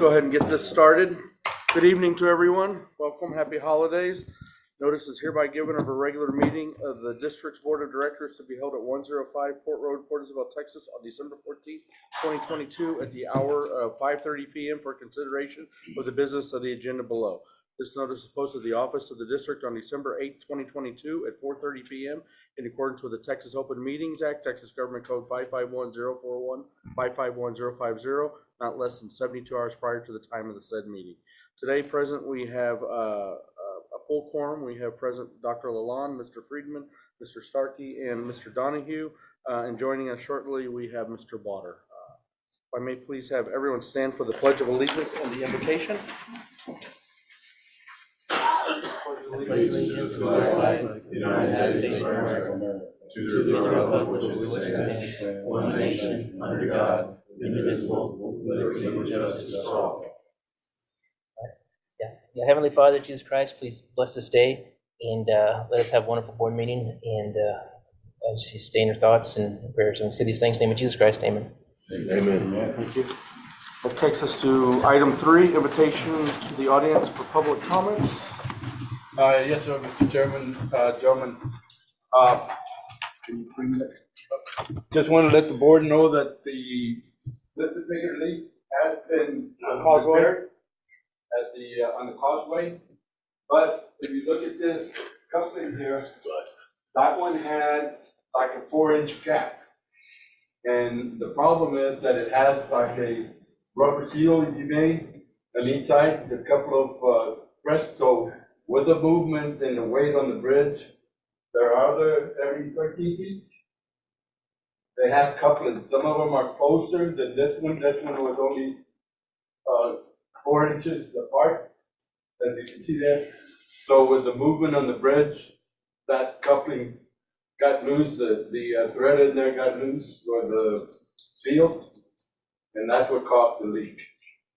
go ahead and get this started. Good evening to everyone. Welcome, happy holidays. Notice is hereby given of a regular meeting of the district's board of directors to be held at one zero five Port Road, Port Isabel, Texas on December fourteenth, twenty twenty-two at the hour of five thirty PM for consideration of the business of the agenda below. This notice is posted to the office of the district on December eighth, twenty twenty-two at four thirty PM in accordance with the Texas Open Meetings Act, Texas Government Code five five one zero four one, five five one zero five zero, not less than seventy-two hours prior to the time of the said meeting. Today, present, we have uh, a a full quorum. We have present Dr. Lalonde, Mr. Friedman, Mr. Starkey, and Mr. Donahue. Uh, And joining us shortly, we have Mr. Botter. Uh, If I may please have everyone stand for the Pledge of Allegiance and the invocation. to the United States of America, to the republic which is stands one nation, under God, indivisible, with liberty and justice for all. Yeah, Yeah, Heavenly Father, Jesus Christ, please bless this day and uh, let us have a wonderful board meeting and uh, as you stay in your thoughts and prayers. And we say these things in the name of Jesus Christ, amen. Amen. Thank you. That takes us to item three, invitation to the audience for public comments. Uh, Yes, sir, Mr. Chairman, uh, gentlemen. uh, Can you bring that? Just want to let the board know that the Little Bigger Leak has been Causeway? repaired at the, uh, on the causeway. But if you look at this coupling here, that one had like a four inch gap. And the problem is that it has like a rubber seal, if you may, on each side, a couple of uh, rests. So with the movement and the weight on the bridge, there are others every thirteen feet. They have couplings, some of them are closer than this one, this one was only, uh, four inches apart, as you can see there. So with the movement on the bridge, that coupling got loose, the, the uh, thread in there got loose, or the seal, and that's what caused the leak.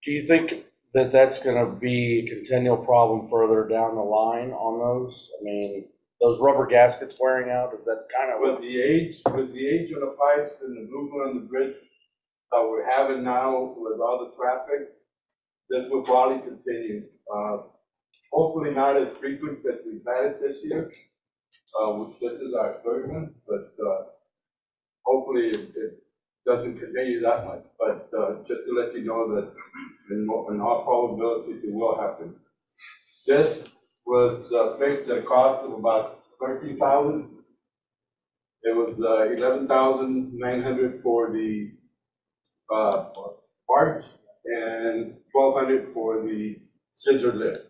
Do you think that that's gonna be a continual problem further down the line on those? I mean, those rubber gaskets wearing out, is that kind of With the age, with the age of the pipes and the movement on the bridge that we're having now with all the traffic, this will probably continue. Uh, Hopefully not as frequent as we've had it this year, uh, this is our third one, but, uh, hopefully it, it doesn't continue that much. But, uh, just to let you know that in, in all probabilities, it will happen. This was, uh, fixed at a cost of about thirteen thousand. It was uh, eleven thousand nine hundred for the uh, barge and twelve hundred for the scissor lift.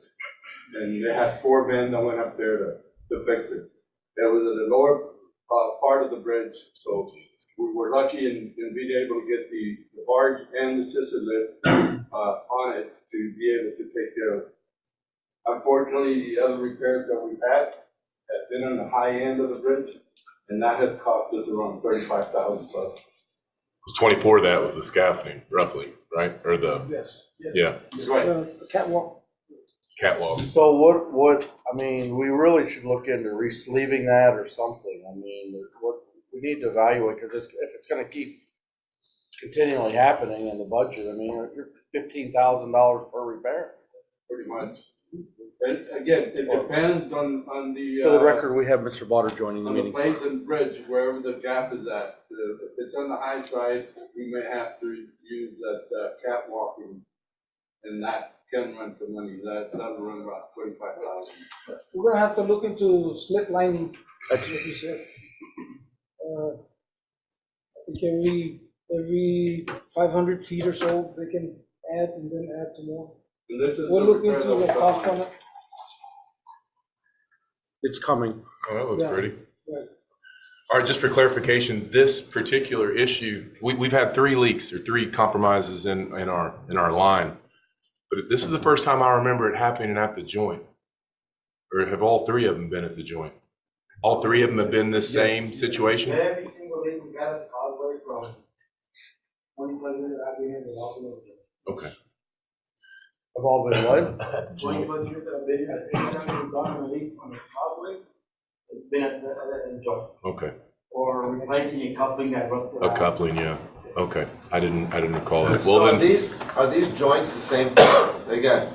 And they had four men that went up there to, to fix it. It was in the lower uh, part of the bridge, so we were lucky in, in being able to get the the barge and the scissor lift uh, on it to be able to take care of. It. Unfortunately, the other repairs that we've had have been on the high end of the bridge, and that has cost us around thirty-five thousand plus. Was twenty-four of that was the scaffolding, roughly, right? Or the, Yes. yes. yeah, Right. The the catwalk, catwalk. So what, what, I mean, we really should look into re-sleeving that or something. I mean, what, we need to evaluate, because it's, if it's gonna keep continually happening in the budget, I mean, you're fifteen thousand dollars per repair. Pretty much. And again, it depends on, on the. For the uh, record, we have Mr. Botter joining the On the meeting. place and bridge, wherever the gap is at, Uh, if it's on the high side, we may have to use that uh, catwalking. And that can run some money, that, that'll run about twenty-five thousand. we're gonna have to look into slip lining, That's, like you said. Uh, I think every, every five hundred feet or so, they can add and then add some more. And this is. We'll the look repair into that the we're cost talking on it. It's coming. Oh, that looks Yeah. pretty. Right. All right, just for clarification, this particular issue, we, we've had three leaks or three compromises in, in our, in our line. But this is the mm-hmm. first time I remember it happening at the joint. Or have all three of them been at the joint? All three of them have been this same situation? Every single day we got a causeway from twenty five minutes I've been here, they all been. Okay. Have all been what? Twenty five minutes I've been here, every time we've gone a leak on the causeway, it's been at the, at joint. Okay, Or replacing a coupling that rusted a out. coupling, yeah. Okay, I didn't, I didn't recall that. So Well, are then, these, are these joints the same, they got,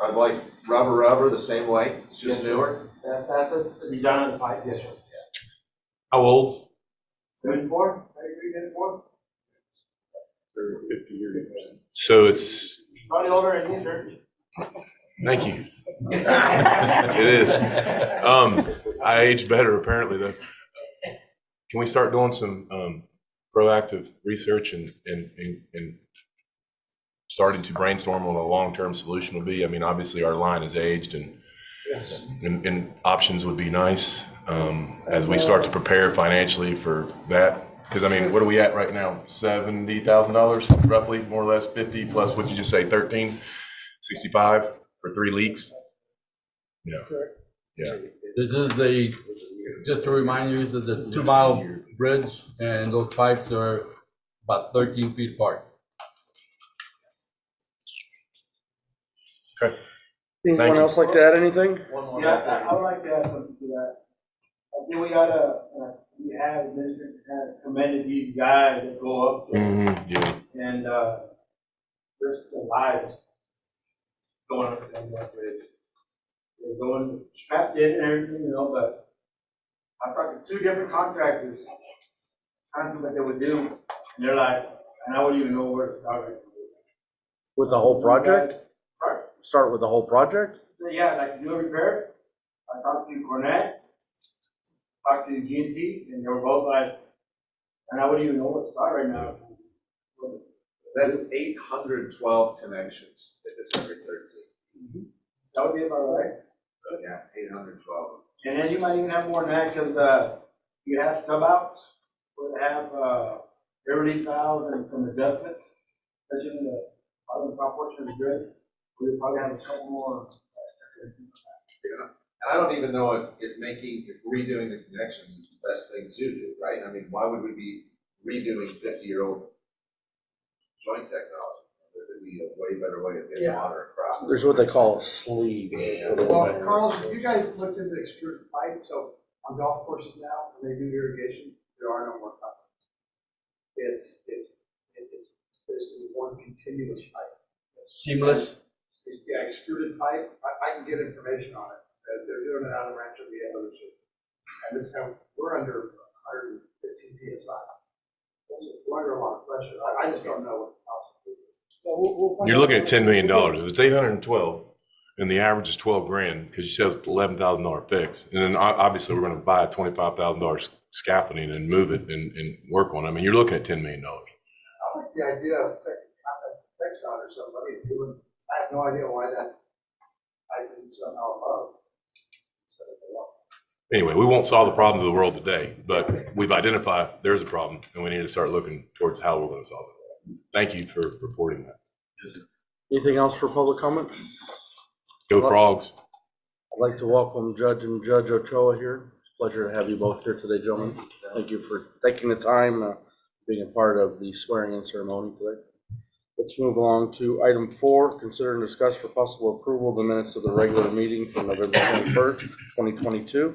are like rubber rubber the same way, it's just newer? That, that's the design of the pipe, yes, sir. how old? Seventy-four, thirty-three, seventy-four? So it's, Probably older than you, sir. thank you. It is. Um, I aged better apparently though. Can we start doing some, um, proactive research and, and, and, and starting to brainstorm on a long-term solution will be? I mean, obviously our line is aged and, and, and options would be nice, um, as we start to prepare financially for that. Cause I mean, what are we at right now? Seventy thousand dollars roughly, more or less, fifty plus, what'd you just say, thirteen? Sixty-five for three leaks? Yeah. This is the, just to remind you, this is the two mile bridge and those pipes are about thirteen feet apart. Okay. Anyone you. else like to add anything? One more Yeah, I. I would like to add something to that. I think we gotta, uh, we have, administrator have commended these guys that go up there Mm-hmm, yeah. and, uh, risk their lives going up that bridge. They're going strapped in and everything, you know, but I talked to two different contractors, trying to what they would do, and they're like, and I wouldn't even know where to start. With the whole project? Right. Start with the whole project? Yeah, like do a repair. I talked to Cornet, talked to G and and they were both like, and I wouldn't even know what to start right now. That's eight hundred twelve connections, if it's every thirteen. That would be about right. Yeah, eight hundred twelve. And then you might even have more than that, cause, uh, you have stub outs, where they have, uh, air relief valves and some adjustments, especially in the, bottom top portion of the grid. We probably have a couple more. And I don't even know if, if making, if redoing the connections is the best thing to do, right? I mean, why would we be redoing fifty-year-old joint technology? There could be a way better way of getting Yeah. water across. There's what they call a sleeve. Well, Carlos, have you guys looked into extruded pipe, so on golf courses now, when they do irrigation, there are no more cups. It's, it's, it's, this is one continuous pipe. Seamless, It's, yeah, extruded pipe, I, I can get information on it, They're doing it out of Rancho Viejo, this year. and it's, now, we're under hundred and fifteen PSI. We're under a lot of pressure, I, I just don't know what the cost is. So we'll, we'll find You're out. looking at ten million dollars. If it's eight hundred and twelve, and the average is twelve grand, because you said it's eleven thousand dollar fix, and then o- obviously we're gonna buy a twenty-five thousand dollars scaffolding and move it and, and work on it. I mean, you're looking at ten million dollars. I like the idea of taking contact with TxDOT or somebody and doing, I have no idea why that, I isn't somehow above. So they want. Anyway, we won't solve the problems of the world today, but we've identified there's a problem, and we need to start looking towards how we're gonna solve it. Thank you for reporting that. Anything else for public comment? Go frogs. I'd like to welcome Judge and Judge Ochoa here. Pleasure to have you both here today, gentlemen. Thank you for taking the time, uh, being a part of the swearing-in ceremony today. Let's move along to item four, consider and discuss for possible approval the minutes of the regular meeting from November twenty-first, twenty twenty-two.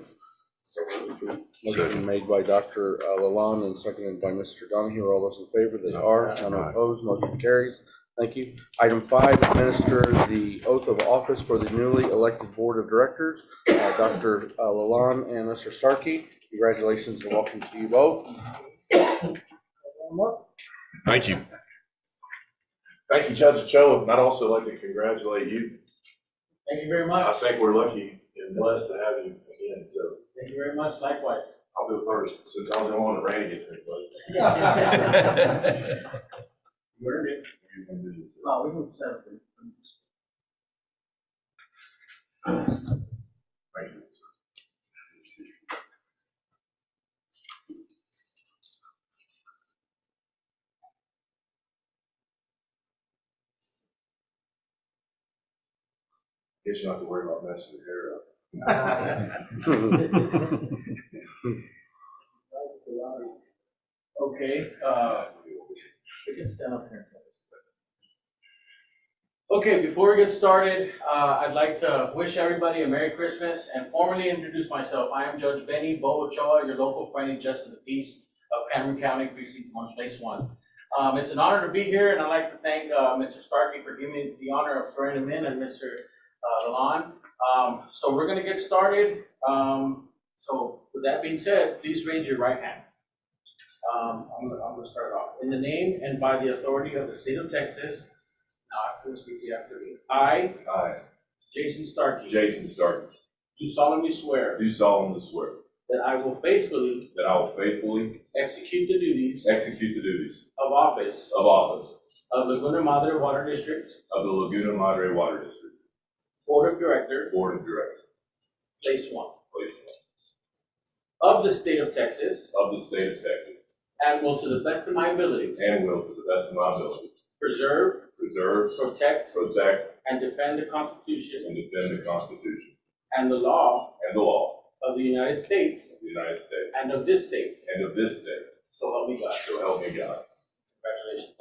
Motion made by Dr. Lalonde and seconded by Mr. Donahue. Are All those in favor, they are. None opposed, motion carries. Thank you. Item five, administer the oath of office for the newly elected board of directors. Uh, Dr. Lalonde and Mr. Starkey, congratulations and welcome to you both. Thank you. Thank you, Judge Ochoa. And I'd also like to congratulate you. Thank you very much. I think we're lucky and blessed to have you again, so Thank you very much. Likewise. I'll do it first, since I was the only one that ran against anybody. You earned it. Oh, we can set up. Thank you. Guess you don't have to worry about messing your hair up. Okay, uh, we can stand up here. Okay, before we get started, uh, I'd like to wish everybody a Merry Christmas and formally introduce myself. I am Judge Benny Bo your local friendly justice of the peace of Cameron County, precinct one, place one. Um, it's an honor to be here, and I'd like to thank, uh, Mr. Starkey for giving me the honor of swearing him in, and Mr. uh, Lalonde. Um, so we're gonna get started. Um, so with that being said, please raise your right hand. Um, I'm I'm gonna start off. In the name and by the authority of the state of Texas, now please repeat after me. I, I, Jason Starkey, Jason Stark, do solemnly swear do solemnly swear that I will faithfully that I will faithfully execute the duties execute the duties of office of office of Laguna Madre Water District of the Laguna Madre Water District Board of Directors, Board of Directors, place one, place of the state of Texas, one, of the state of Texas, and will to the best of my ability. And will, to the best of my ability, preserve, preserve, protect, protect, and defend the Constitution. And defend the Constitution. And the law. And the law. Of the United States. Of the United States. And of this state. and of this state. So help me God. So help me God. Congratulations.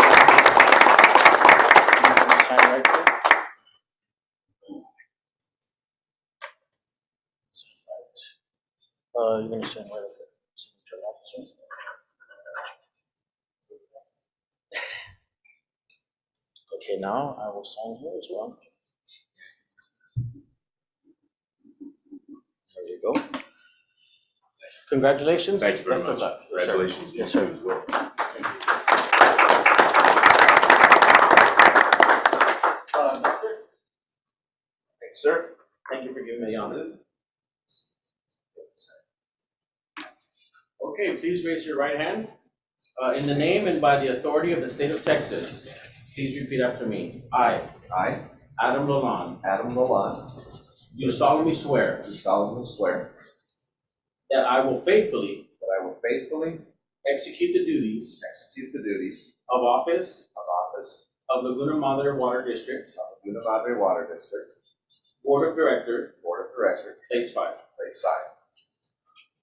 Sign Uh, you're gonna sign right up there. Signature officer. Okay, now I will sign here as well. There we go. Congratulations. Thank you very Best of much. luck. Yes, sir. Congratulations. Yes, sir. as well. Uh, Thanks, sir. thank you for giving me the honor. Okay, please raise your right hand. Uh, in the name and by the authority of the state of Texas, please repeat after me. I, I, Adam Lalonde, Adam Lalonde, do solemnly swear do solemnly swear that I will faithfully that I will faithfully execute the duties execute the duties of office of office of Laguna Madre Water District, of Laguna Madre Water District, Board of Director, Board of Directors, Place Five, Place Five,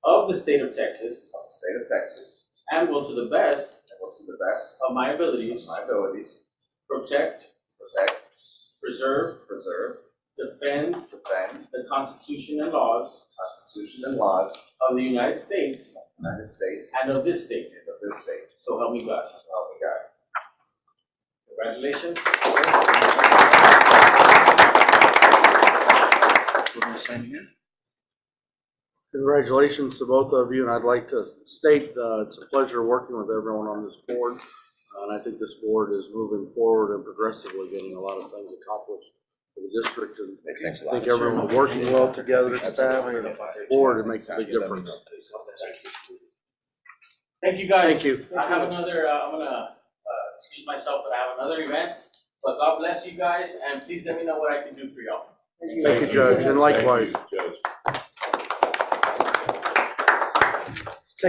of the state of Texas, of the state of Texas, and will to the best and will to the best of my of abilities my abilities protect, protect, preserve, preserve, defend defend the Constitution and laws the Constitution and laws of the United States the United States and of this state. and of this state. So help me God. So help me God. Congratulations. Congratulations to both of you, and I'd like to state, uh, it's a pleasure working with everyone on this board. Uh, And I think this board is moving forward and progressively getting a lot of things accomplished for the district. And I think everyone working well together, staff and the board, it makes a big difference. Thank you, guys. Thank you. I have another, uh, I'm gonna, uh, excuse myself, but I have another event. But God bless you guys, and please let me know what I can do for y'all. Thank you, Judge, and likewise. Thank you, Judge.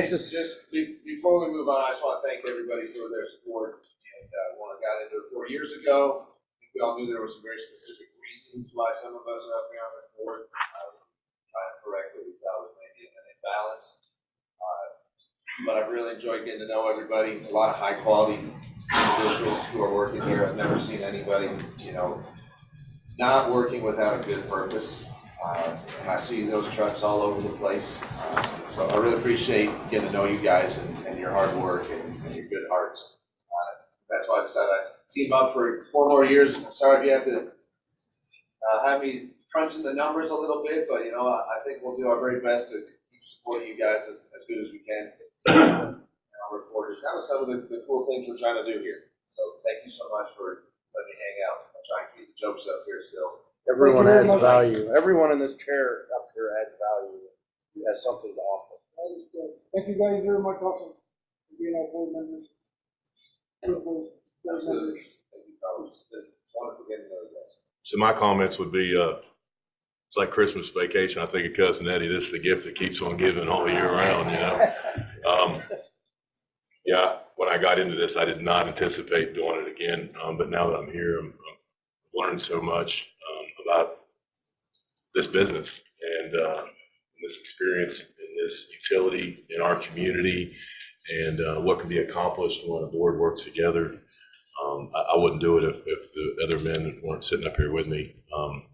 Us, Just be- before we move on, I just want to thank everybody for their support. And uh, when I got into it four years ago, I think we all knew there were some very specific reasons why some of us are up here on the board. Uh, Trying to correct what we thought was maybe an imbalance. Uh, But I've really enjoyed getting to know everybody, a lot of high-quality individuals who are working here. I've never seen anybody, you know, not working without a good purpose. Uh, And I see those trucks all over the place. Uh, So I really appreciate getting to know you guys and, and your hard work and, and your good hearts. Uh, That's why I decided I'd team up for four more years. I'm sorry if you have to uh, have me crunching the numbers a little bit, but you know, I, I think we'll do our very best to keep supporting you guys as, as good as we can. And forward to kind of some of the, the cool things we're trying to do here. So thank you so much for letting me hang out. I'll try and keep the jokes up here still. Everyone Thank you very adds value. Everyone in this chair up here adds value, has something to offer. That is good. Thank you guys very much also for being our board members. Good board, good members. Thank you, fellas. It's been wonderful getting to know you guys. So my comments would be, uh, it's like Christmas vacation. I think of cousin Eddie, this is the gift that keeps on giving all year round, you know? Um, yeah, when I got into this, I did not anticipate doing it again. Um, but now that I'm here, I'm, I'm learned so much, about this business and, uh, this experience in this utility in our community and, uh, what can be accomplished when a board works together. Um, I, I wouldn't do it if, if the other men weren't sitting up here with me. Um,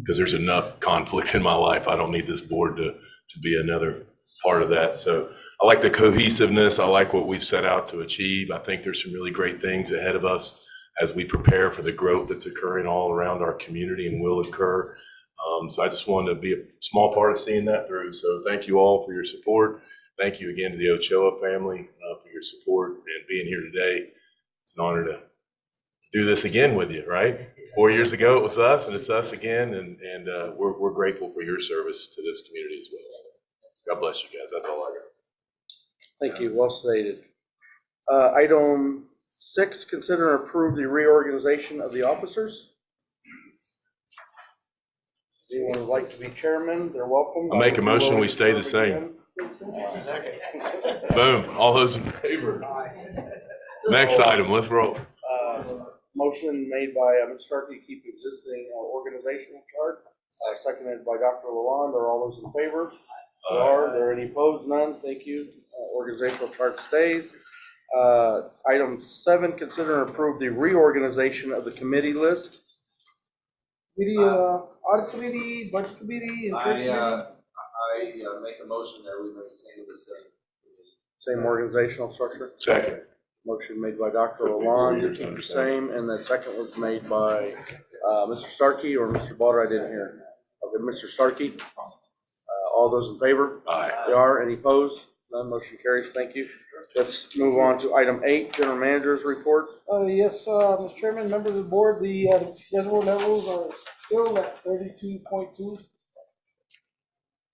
because there's enough conflict in my life. I don't need this board to, to be another part of that. So I like the cohesiveness. I like what we've set out to achieve. I think there's some really great things ahead of us as we prepare for the growth that's occurring all around our community and will occur. Um, so I just wanted to be a small part of seeing that through. So thank you all for your support. Thank you again to the Ochoa family uh, for your support and being here today. It's an honor to do this again with you, right? Four years ago, it was us and it's us again. And, and uh, we're, we're grateful for your service to this community as well. So God bless you guys. That's all I got. Thank you, well stated. Uh, item six, consider and approve the reorganization of the officers. Anyone would like to be chairman, they're welcome. I make a motion, we stay the same. Boom. All those in favor? Next item, let's roll. Uh, Motion made by uh, Ms. Starkey, to keep existing uh, organizational chart, uh, seconded by Dr. Lalonde. Are all those in favor? Are there any opposed? None. Thank you. Uh, Organizational chart stays. Uh, Item seven, consider and approve the reorganization of the committee list. Committee, uh, audit committee, budget committee, and I, trade uh, I, uh, make a motion that we maintain the same. Same organizational structure. Second. Motion made by Dr. Lalonde to keep the same, and the second was made by uh, Mr. Starkey or Mr. Balder, I didn't hear. Okay, Mr. Starkey. Uh, All those in favor? Aye. They are. Any opposed? None. Motion carries. Thank you. Let's move on to item eight, general manager's report. Uh, yes, uh, Mr. Chairman, members of the board, the, uh, levels are still at thirty-two point two.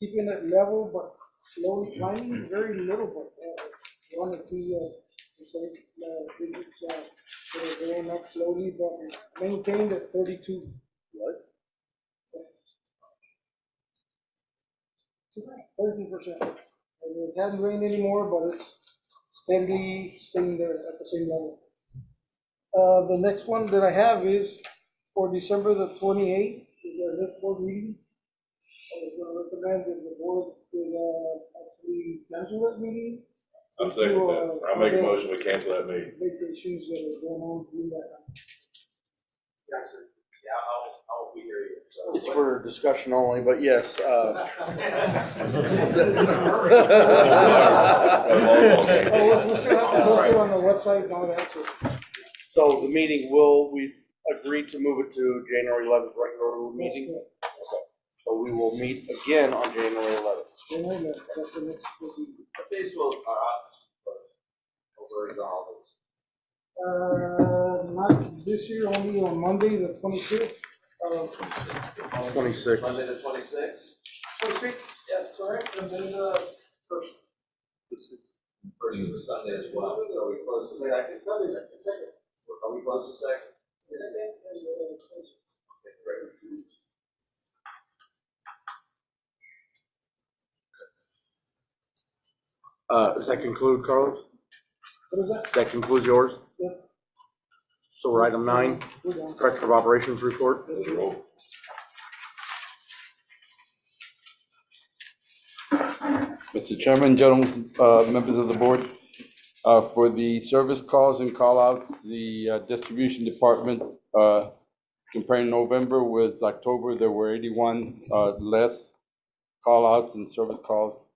Keeping it level, but slowly climbing, very little, but, uh, one or two, uh, uh, digits, uh, are going up slowly, but maintained at thirty-two. What? Thirty percent. It hasn't rained anymore, but it's steadily staying there at the same level. Uh, the next one that I have is for December the twenty-eighth, is our next board meeting. I was gonna recommend that the board would, uh, actually cancel that meeting. I'll second that. I'll make a motion, we cancel that meeting. Make the issues that are going on during that time. Yes, sir. Yeah, I'll, I'll be here. So- It's for discussion only, but yes. uh, Oh, we'll we'll still have to go through on the website and all that, so. So the meeting will, we agreed to move it to January eleventh, regular meeting. So we will meet again on January eleventh. January eleventh, that's the next meeting. What will our office close? Over the holidays? Uh, not this year, only on Monday, the twenty-fifth. Uh, Twenty-six. Monday the twenty-sixth? twenty-sixth, yes, correct, and then the first. First of the Sunday as well, so we close the second. Sunday, second. Are we close the second? Second, and the first. Okay, great. Uh, does that conclude, Carlos? What is that? Does that conclude yours? Yeah. So we're item nine, Director of Operations report. Mr. Chairman, gentlemen, uh, members of the board, uh, for the service calls and call-outs, the uh, distribution department, uh, comparing November with October, there were 81 uh, less call-outs and service calls,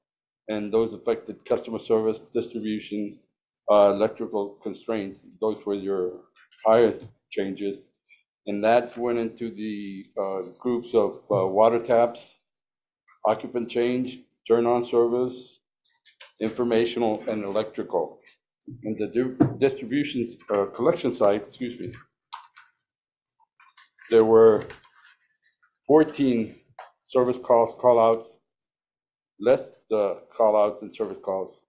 and those affected customer service, distribution, uh, electrical constraints. Those were your highest changes. And that went into the uh, groups of uh, water taps, occupant change, turn-on service, informational, and electrical. And the di- distribution, uh, collection site, excuse me, there were 14 service calls, call-outs, less uh, call-outs and service calls.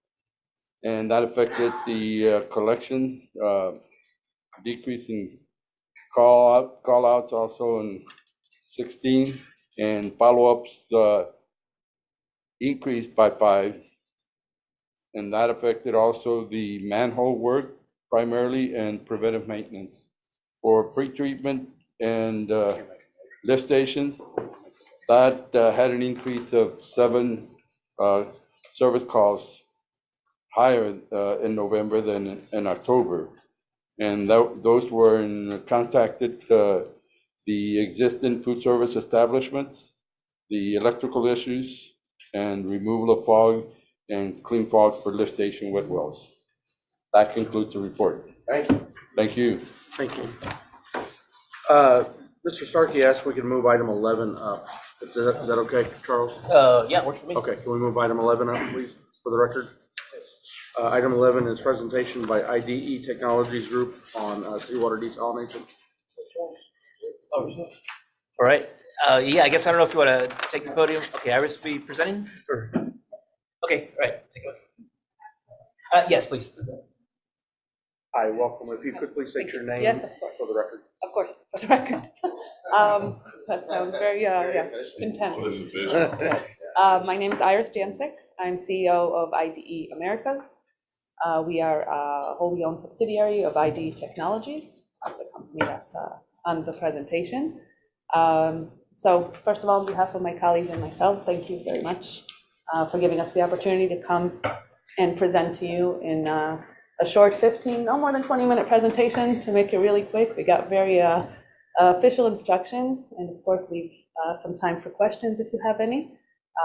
And that affected the uh, collection, uh, decreasing call-out, call-outs also in 16, and follow-ups uh, increased by five. And that affected also the manhole work primarily and preventive maintenance. For pre-treatment and uh, lift stations, that uh, had an increase of seven uh, service calls higher uh, in November than in- in October. And tho- those were in contacted uh, the existing food service establishments, the electrical issues, and removal of fog and clean fogs for lift station wet wells. That concludes the report. Thank you. Thank you. Thank you. Uh, Mr. Starkey asked if we could move item 11 up. Is that, is that okay, Charles? Uh, yeah, works for me. Okay, can we move item 11 up, please, for the record? Uh, Item 11 is presentation by IDE Technologies Group on uh, seawater desalination. All right, uh, yeah, I guess I don't know if you want to take the podium. Okay, Iris be presenting or? Okay, all right. take it away. Uh, yes, please. Hi, welcome. If you could please state your name Yes, of course, for the record. of course, for the record. Um, That sounds very, uh, yeah, intense. Well, this is. Yes. Uh, My name is Iris Jancic. I'm CEO of IDE Americas. Uh, We are a wholly owned subsidiary of IDE Technologies. That's a company that's uh, on the presentation. Um, So first of all, on behalf of my colleagues and myself, thank you very much uh, for giving us the opportunity to come and present to you in uh, a short 15, no more than 20-minute presentation to make it really quick. We got very uh, official instructions, and of course, uh, some time for questions if you have any.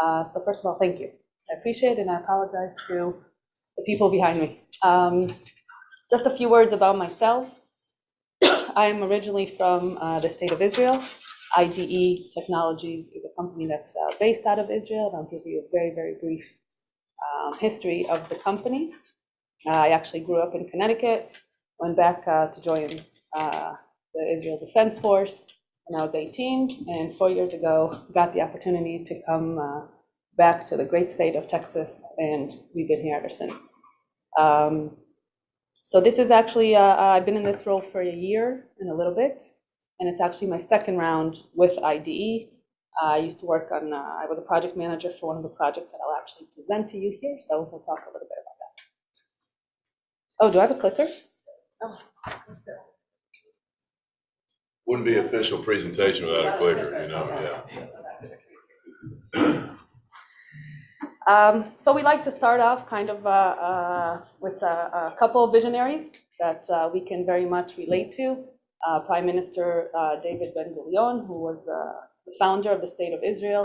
Uh, So first of all, thank you. I appreciate it, and I apologize to the people behind me. Um, Just a few words about myself. I am originally from uh, the state of Israel. IDE Technologies is a company that's uh, based out of Israel, and I'll give you a very, very brief um, history of the company. I actually grew up in Connecticut, went back uh, to join uh, the Israel Defense Force when I was 18, and four years ago, got the opportunity to come uh, back to the great state of Texas, and we've been here ever since. Um, So this is actually, uh, I've been in this role for a year and a little bit, and it's actually my second round with IDE. I used to work on, uh, I was a project manager for one of the projects that I'll actually present to you here, so we'll talk a little bit about that. Oh, do I have a clicker? Oh, Wouldn't be official presentation without a clicker, you know, yeah. Um, So we like to start off kind of uh, uh, with a a couple of visionaries that uh, we can very much relate to. Uh, Prime Minister uh, David Ben-Gurion, who was uh, the founder of the State of Israel,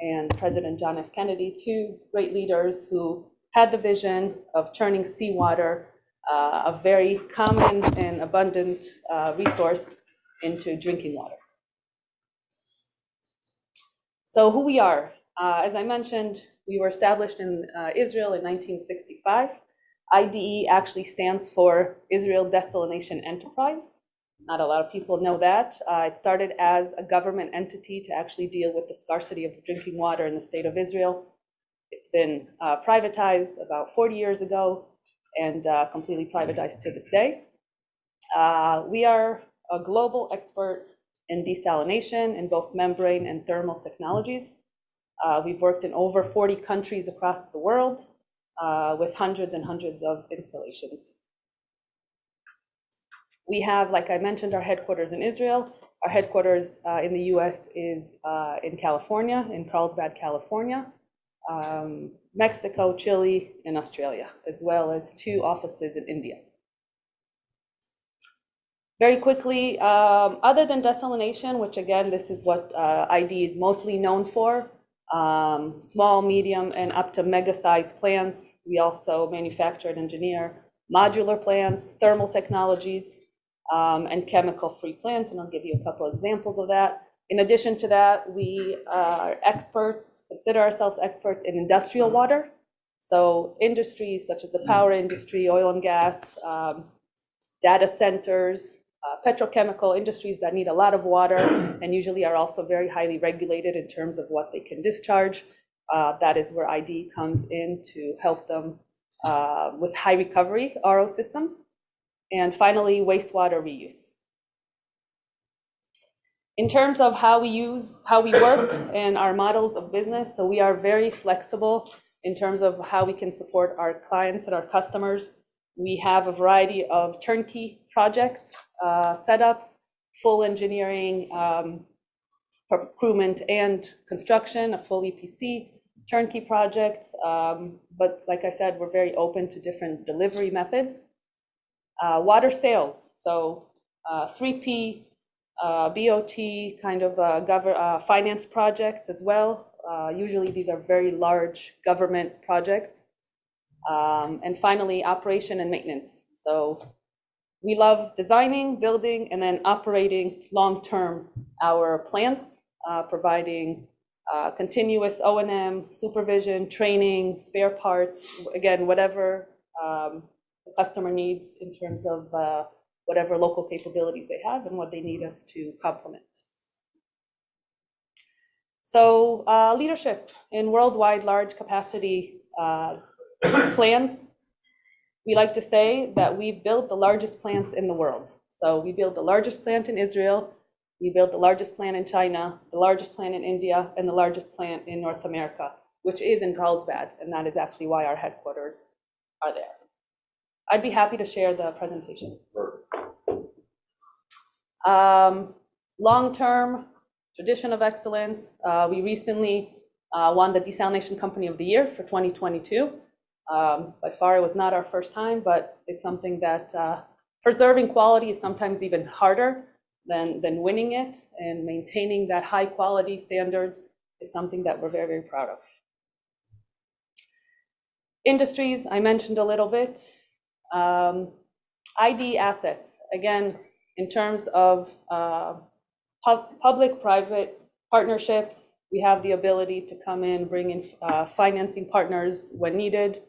and President John F. Kennedy, two great leaders who had the vision of turning seawater, uh, a very common and abundant uh, resource, into drinking water. So who we are, uh, as I mentioned, we were established in uh, Israel in 1965. IDE actually stands for Israel Desalination Enterprise. Not a lot of people know that. Uh, It started as a government entity to actually deal with the scarcity of drinking water in the state of Israel. It's been uh, privatized about 40 years ago and uh, completely privatized to this day. Uh, We are a global expert in desalination in both membrane and thermal technologies. Uh, We've worked in over 40 countries across the world uh, with hundreds and hundreds of installations. We have, like I mentioned, our headquarters in Israel. Our headquarters uh, in the US is uh, in California, in Carlsbad, California, um, Mexico, Chile, and Australia, as well as two offices in India. Very quickly, um, other than desalination, which again, this is what uh, ID is mostly known for, um, small, medium, and up to mega-sized plants. We also manufacture and engineer modular plants, thermal technologies, um, and chemical-free plants, and I'll give you a couple examples of that. In addition to that, we are experts, consider ourselves experts in industrial water. So industries such as the power industry, oil and gas, um, data centers, uh, petrochemical industries that need a lot of water and usually are also very highly regulated in terms of what they can discharge. Uh, That is where ID comes in to help them uh, with high recovery RO systems. And finally, wastewater reuse. In terms of how we use, how we work and our models of business, so we are very flexible in terms of how we can support our clients and our customers. We have a variety of turnkey projects, uh, setups, full engineering, um, procurement and construction, a full EPC, turnkey projects. um, But like I said, we're very open to different delivery methods. Uh, Water sales, so uh, 3P, uh, BOT, kind of uh, uh, finance projects as well, Uh, Usually, these are very large government projects. Um, And finally, operation and maintenance. So we love designing, building, and then operating long-term our plants, uh, providing uh, continuous O and M, supervision, training, spare parts, again, whatever um, the customer needs in terms of uh, whatever local capabilities they have and what they need us to complement. So uh, leadership in worldwide large capacity uh, plants. We like to say that we built the largest plants in the world. So we built the largest plant in Israel, we built the largest plant in China, the largest plant in India, and the largest plant in North America, which is in Carlsbad, and that is actually why our headquarters are there. I'd be happy to share the presentation. Um, Long-term tradition of excellence, uh, we recently uh, won the Desalination Company of the Year for 2022. Um, By far, it was not our first time, but it's something that uh, preserving quality is sometimes even harder than, than winning it, and maintaining that high-quality standards is something that we're very, very proud of. Industries, I mentioned a little bit. Um, ID assets, again, in terms of uh, pub- public-private partnerships, we have the ability to come in, bring in uh, financing partners when needed,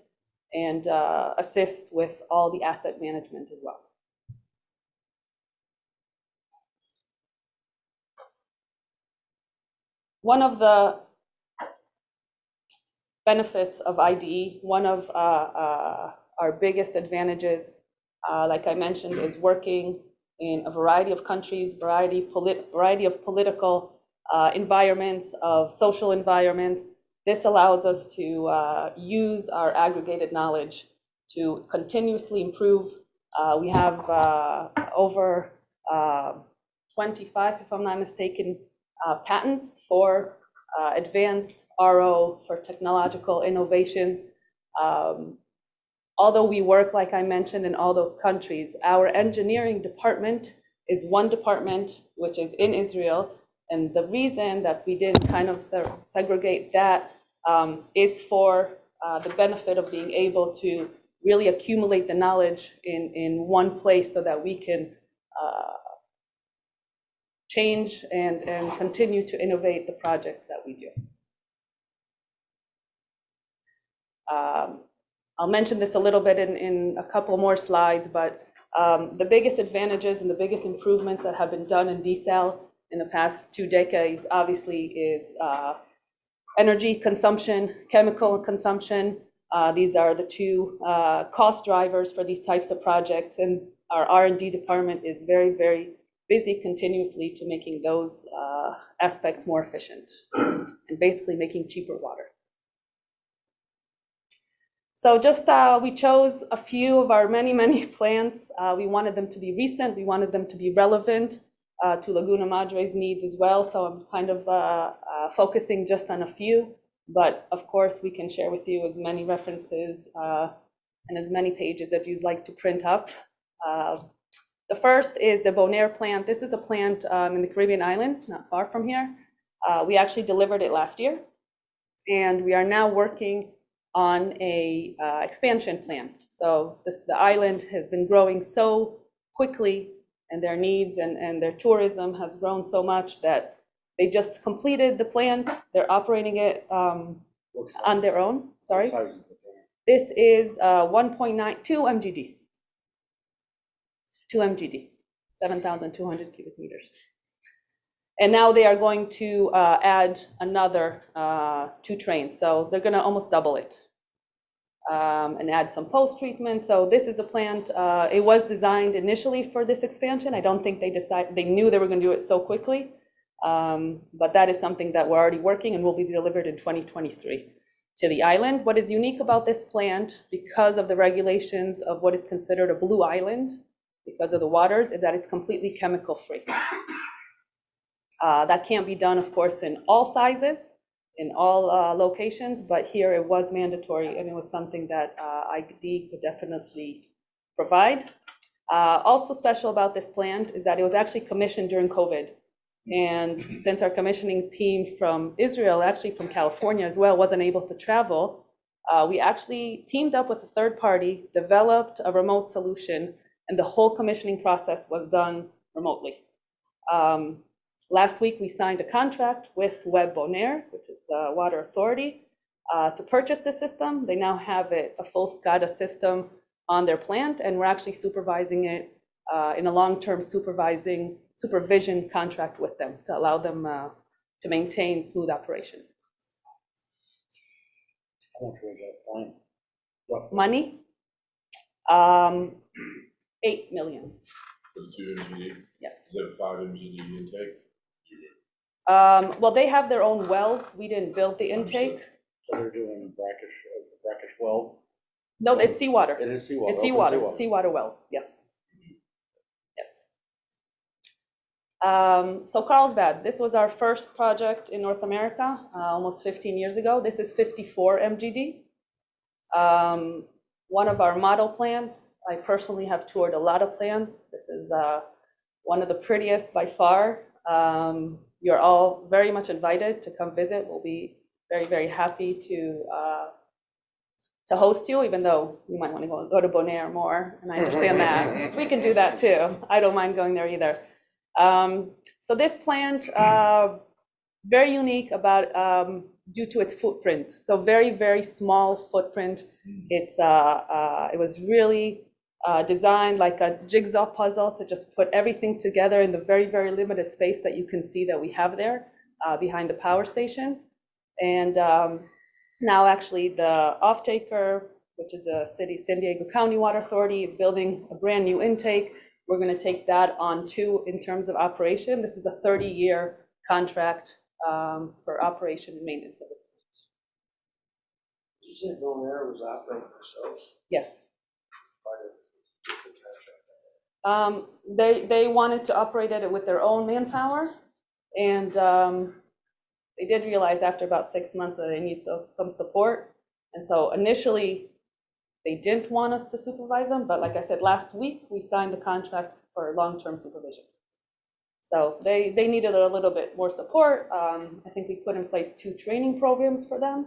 and uh, assist with all the asset management as well. One of the benefits of IDE, one of uh, uh, our biggest advantages, uh, like I mentioned, is working in a variety of countries, variety, variety of political uh, environments, of social environments. This allows us to uh, use our aggregated knowledge to continuously improve. Uh, we have uh, over uh, 25, if I'm not mistaken, uh, patents for uh, advanced RO, for technological innovations. Um, Although we work, like I mentioned, in all those countries, our engineering department is one department which is in Israel. And the reason that we didn't kind of se- segregate that um, is for uh, the benefit of being able to really accumulate the knowledge in, in one place so that we can uh, change and, and continue to innovate the projects that we do. Um, I'll mention this a little bit in, in a couple more slides, but um, the biggest advantages and the biggest improvements that have been done in desal in the past two decades, obviously, is uh, energy consumption, chemical consumption. Uh, These are the two uh, cost drivers for these types of projects, and our R and D department is very, very busy continuously to making those uh, aspects more efficient and basically making cheaper water. So just, uh, we chose a few of our many, many plants. Uh, We wanted them to be recent, we wanted them to be relevant uh, to Laguna Madre's needs as well. So I'm kind of uh, uh, focusing just on a few. But of course, we can share with you as many references uh, and as many pages as you'd like to print up. Uh, The first is the Bonaire plant. This is a plant um, in the Caribbean islands, not far from here. We actually delivered it last year. And we are now working on a expansion plan. So the island has been growing so quickly and their needs and, and their tourism has grown so much that they just completed the plant. They're operating it um, on their own, sorry. This is uh, 1.9, 2 MGD. 2 MGD, 7,200 cubic meters. And now they are going to uh, add another uh, two trains, so they're going to almost double it. Um, And add some post-treatment, so this is a plant, uh, it was designed initially for this expansion. I don't think they decided, they knew they were going to do it so quickly. Um, But that is something that we're already working and will be delivered in 2023 to the island. What is unique about this plant, because of the regulations of what is considered a blue island, because of the waters, is that it's completely chemical-free. Uh, That can't be done, of course, in all sizes, in all uh, locations, but here it was mandatory, and it was something that uh, IDE could definitely provide. Uh, Also special about this plant is that it was actually commissioned during COVID. And since our commissioning team from Israel, actually from California as well, wasn't able to travel, uh, we actually teamed up with a third party, developed a remote solution, and the whole commissioning process was done remotely. Um, Last week, we signed a contract with Web Bonaire, which is the water authority, uh, to purchase the system. They now have it, a full SCADA system on their plant, and we're actually supervising it uh, in a long-term supervising, supervision contract with them to allow them uh, to maintain smooth operations. How much was that fine? Roughly. Money? Um, eight million, For the two MGD, yes. is that five MGD intake? Um, well, they have their own wells. We didn't build the intake. So they're doing a brackish, a brackish well? No, it's seawater. It is seawater. It's open seawater, seawater wells, yes. Yes. Um, so Carlsbad, this was our first project in North America, uh, almost fifteen years ago. This is fifty-four MGD. Um, one of our model plants, I personally have toured a lot of plants. This is, uh, one of the prettiest by far. Um, you're all very much invited to come visit. We'll be very, very happy to, uh, to host you, even though you might want to go, go to Bonaire more, and I understand that. We can do that too. I don't mind going there either. Um, so this plant, uh, very unique about, um, due to its footprint. So very, very small footprint. It's, uh, uh, it was really, uh, designed like a jigsaw puzzle to just put everything together in the very, very limited space that you can see that we have there, uh, behind the power station. And, um, now, actually, the off-taker, which is the city, San Diego County Water Authority, is building a brand-new intake. We're gonna take that on too in terms of operation. This is a thirty-year contract um, for operation and maintenance of this. You said Bonaire was operating themselves. Yes. Um, They, they wanted to operate it with their own manpower, and um, they did realize after about six months that they need so- some support. And so initially, they didn't want us to supervise them, but like I said, last week, we signed the contract for long-term supervision. So they, they needed a little bit more support. Um, I think we put in place two training programs for them.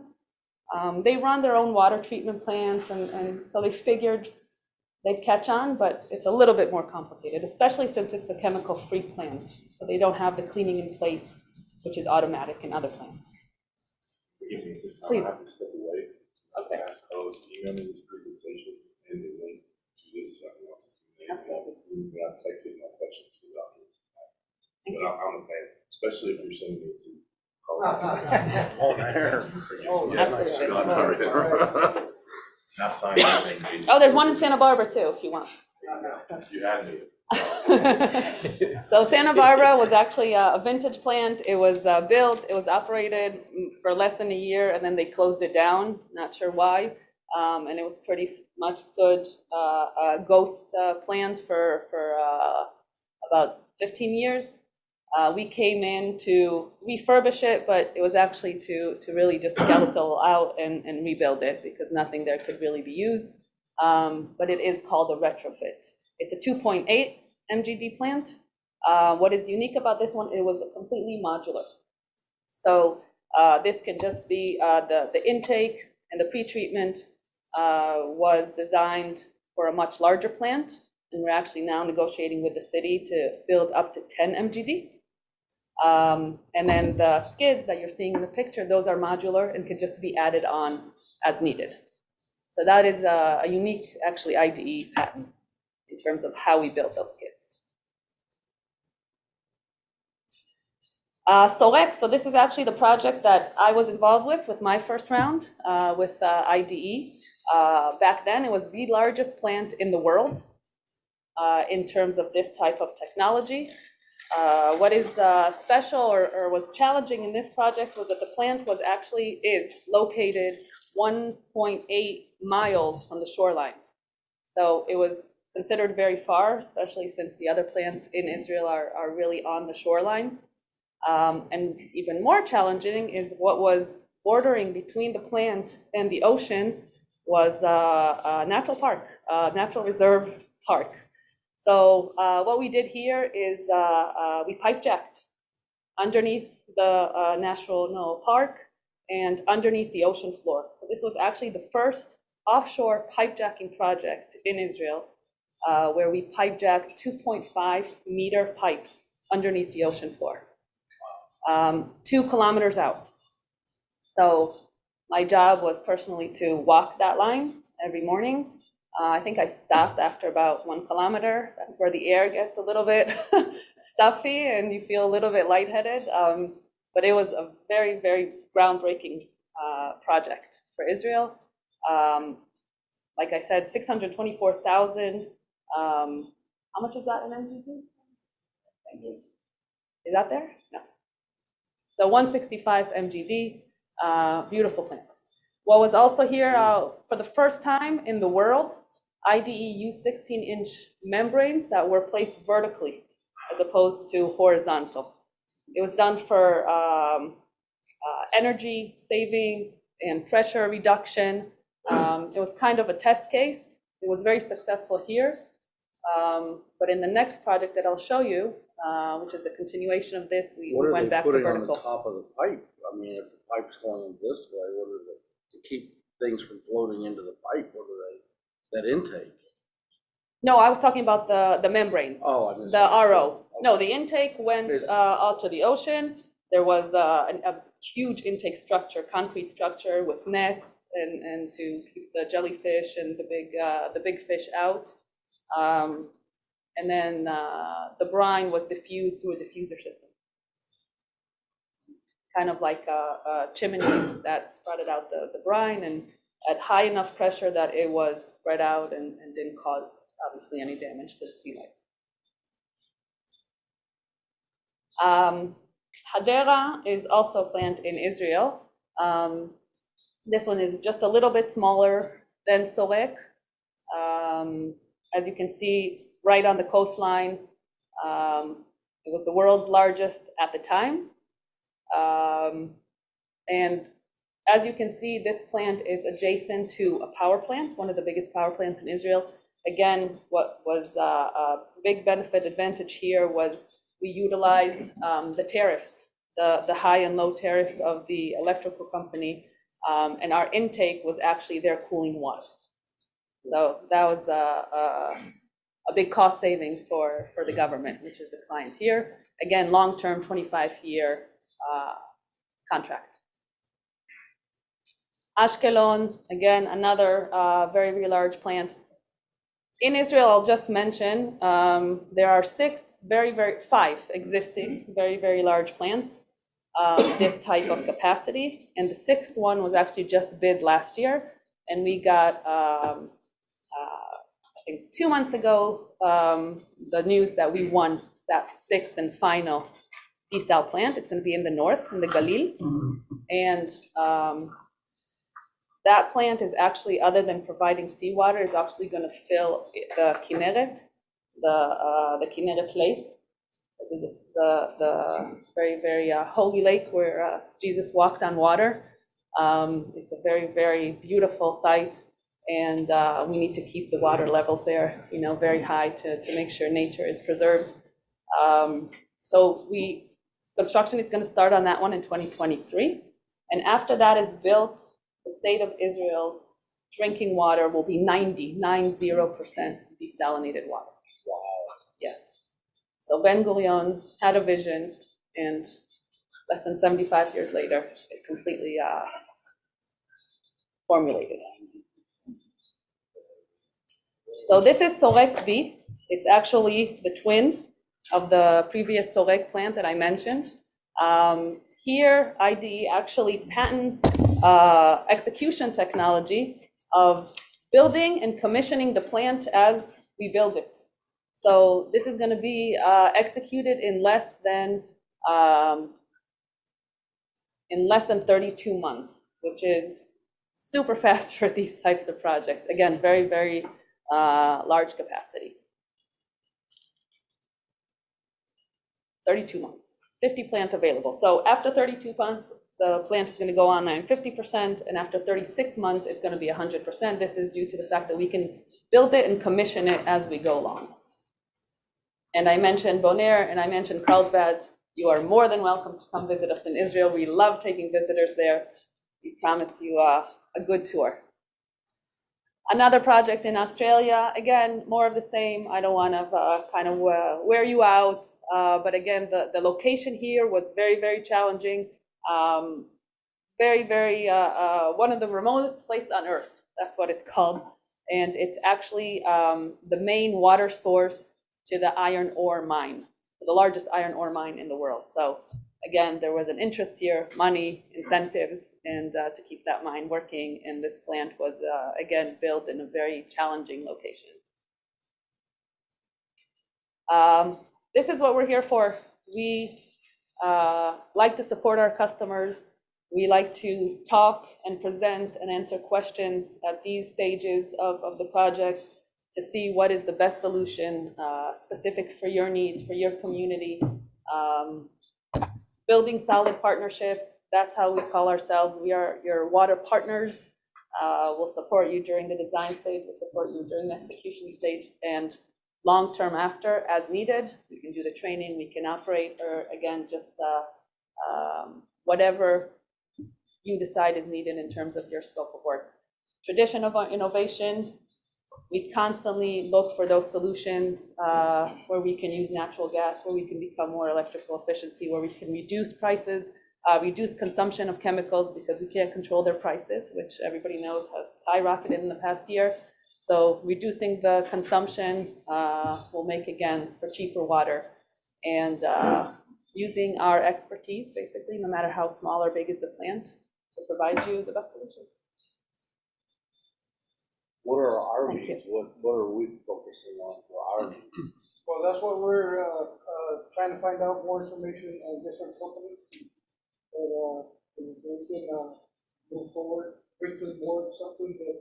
Um, They run their own water treatment plants, and, and so they figured they'd catch on, but it's a little bit more complicated, especially since it's a chemical-free plant. So they don't have the cleaning in place, which is automatic in other plants. Forgive me, this time Please. I have to step away. Okay. Ask Carlos, email me this presentation and the link to this. I can watch. Absolutely. When I text it, I'll to the documents. But I'm, I'm a fan, especially if you're sending it to. Carlos. Oh, there. Oh, Yes, absolutely. Scott, all right. Not signing anything. Oh, there's one in Santa Barbara too, if you want. You had me. So Santa Barbara was actually a a vintage plant. It was uh, built, it was operated for less than a year, and then they closed it down, not sure why. Um, And it was pretty s- much stood uh, a ghost uh, plant for, for uh, about 15 years. Uh, We came in to refurbish it, but it was actually to, to really just skeletal out and, and rebuild it because nothing there could really be used. Um, But it is called a retrofit. It's a 2.8 MGD plant. Uh, What is unique about this one, it was completely modular. So uh, this can just be, uh, the, the intake and the pretreatment uh, was designed for a much larger plant. And we're actually now negotiating with the city to build up to 10 MGD. Um, And then the skids that you're seeing in the picture, those are modular and can just be added on as needed. So that is a a unique, actually IDE patent in terms of how we build those skids. Uh, so this is actually the project that I was involved with, with my first round, uh, with, uh, IDE. Uh, back then, it was the largest plant in the world, uh, in terms of this type of technology. Uh, what is, uh, special or, or was challenging in this project was that the plant was actually, is located one point eight miles from the shoreline. So it was considered very far, especially since the other plants in Israel are, are really on the shoreline. Um, and even more challenging is what was bordering between the plant and the ocean was uh, a natural park, a natural reserve park. So uh, what we did here is uh, uh, we pipe jacked underneath the uh, National Park and underneath the ocean floor. So this was actually the first offshore pipe jacking project in Israel, uh, where we pipe jacked 2.5 meter pipes underneath the ocean floor, um, two kilometers out. So my job was personally to walk that line every morning. Uh, I think I stopped after about one kilometer. That's where the air gets a little bit stuffy and you feel a little bit lightheaded. Um, but it was a very, very groundbreaking uh, project for Israel. Um, like I said, 624,000. Um, how much is that in you. Is that there? No. So 165 MGD, uh, beautiful plant. What was also here uh, for the first time in the world, IDE used 16-inch membranes that were placed vertically as opposed to horizontal. It was done for um, uh, energy saving and pressure reduction. Um, It was kind of a test case. It was very successful here. Um, But in the next project that I'll show you, uh, which is a continuation of this, we What we are went they back to putting on the vertical. top of the pipe? I mean, if the pipe's going this way, what are they, to keep things from floating into the pipe, what are they, that intake? No, I was talking about the, the membranes. Oh, I missed. The that. RO. No, the intake went It's- uh, out to the ocean. There was uh, an- a huge intake structure, concrete structure with nets and, and to keep the jellyfish and the big, uh, the big fish out. Um, And then uh, the brine was diffused through a diffuser system. Kind of like uh, uh, chimneys that sprouted out the, the brine and at high enough pressure that it was spread out and, and didn't cause obviously any damage to the sea life. Um, Hadera is also a plant in Israel. Um, this one is just a little bit smaller than Sorek. Um, as you can see, right on the coastline. Um, it was the world's largest at the time. Um, and as you can see, this plant is adjacent to a power plant, one of the biggest power plants in Israel. Again, what was uh, a big benefit advantage here was we utilized um, the tariffs, the, the high and low tariffs of the electrical company, um, and our intake was actually their cooling water. So that was a, a, a big cost saving for, for the government, which is the client here. Again, long-term, 25-year uh, contract. Ashkelon, again, another uh, very, very large plant. In Israel, I'll just mention, um, there are six, very, very, five existing, very, very large plants, um, this type of capacity. And the sixth one was actually just bid last year, and we got, um, uh, I think, two months ago, um, the news that we won that sixth and final desal plant. It's going to be in the north, in the Galil. And um, that plant is actually, other than providing seawater, is actually going to fill the Kinneret, the, uh, the Kinneret Lake. This is the, the very, very uh, holy lake where uh, Jesus walked on water. Um, It's a very, very beautiful site, and uh, we need to keep the water levels there, you know, very high to, to make sure nature is preserved. Um, So we, construction is going to start on that one in 2023. And after that is built, the state of Israel's drinking water will be 90, 90% desalinated water. Wow. Yes. So Ben Gurion had a vision, and less than 75 years later, it completely uh, formulated. So this is Sorek B. It's actually the twin of the previous Sorek plant that I mentioned. Um, Here, IDE actually patent uh, execution technology of building and commissioning the plant as we build it. So this is going to be uh, executed in less than, um, in less than 32 months, which is super fast for these types of projects. Again, very, very uh, large capacity. 32 months, 50 plant available. So after 32 months, the plant is going to go online 50%, and after 36 months, it's going to be 100%. This is due to the fact that we can build it and commission it as we go along. And I mentioned Bonaire and I mentioned Carlsbad. You are more than welcome to come visit us in Israel. We love taking visitors there. We promise you uh, a good tour. Another project in Australia, again, more of the same. I don't want to uh, kind of uh, wear you out, uh, but again, the, the location here was very, very challenging. Um, very, very, uh, uh, one of the remotest places on earth. That's what it's called. And it's actually um, the main water source to the iron ore mine, the largest iron ore mine in the world. So again, there was an interest here, money, incentives, and uh, to keep that mine working. And this plant was, uh, again, built in a very challenging location. Um, This is what we're here for. We uh, like to support our customers. We like to talk and present and answer questions at these stages of, of the project to see what is the best solution uh, specific for your needs, for your community. Um, Building solid partnerships, that's how we call ourselves. We are your water partners. Uh, We'll support you during the design stage, we'll support you during the execution stage, and long-term after, as needed. We can do the training, we can operate, or again, just uh, um, whatever you decide is needed in terms of your scope of work. Tradition of our innovation, we constantly look for those solutions uh, where we can use natural gas, where we can become more electrical efficiency, where we can reduce prices, uh, reduce consumption of chemicals because we can't control their prices, which everybody knows has skyrocketed in the past year. So reducing the consumption uh, will make, again, for cheaper water. And uh, using our expertise, basically, no matter how small or big is the plant, to provide you the best solution. What are our Thank you. needs? What, what are we focusing on for our needs? Well, that's what we're, uh, uh, trying to find out more information on different companies. That, uh, we can, uh, move forward, bring to the board something that,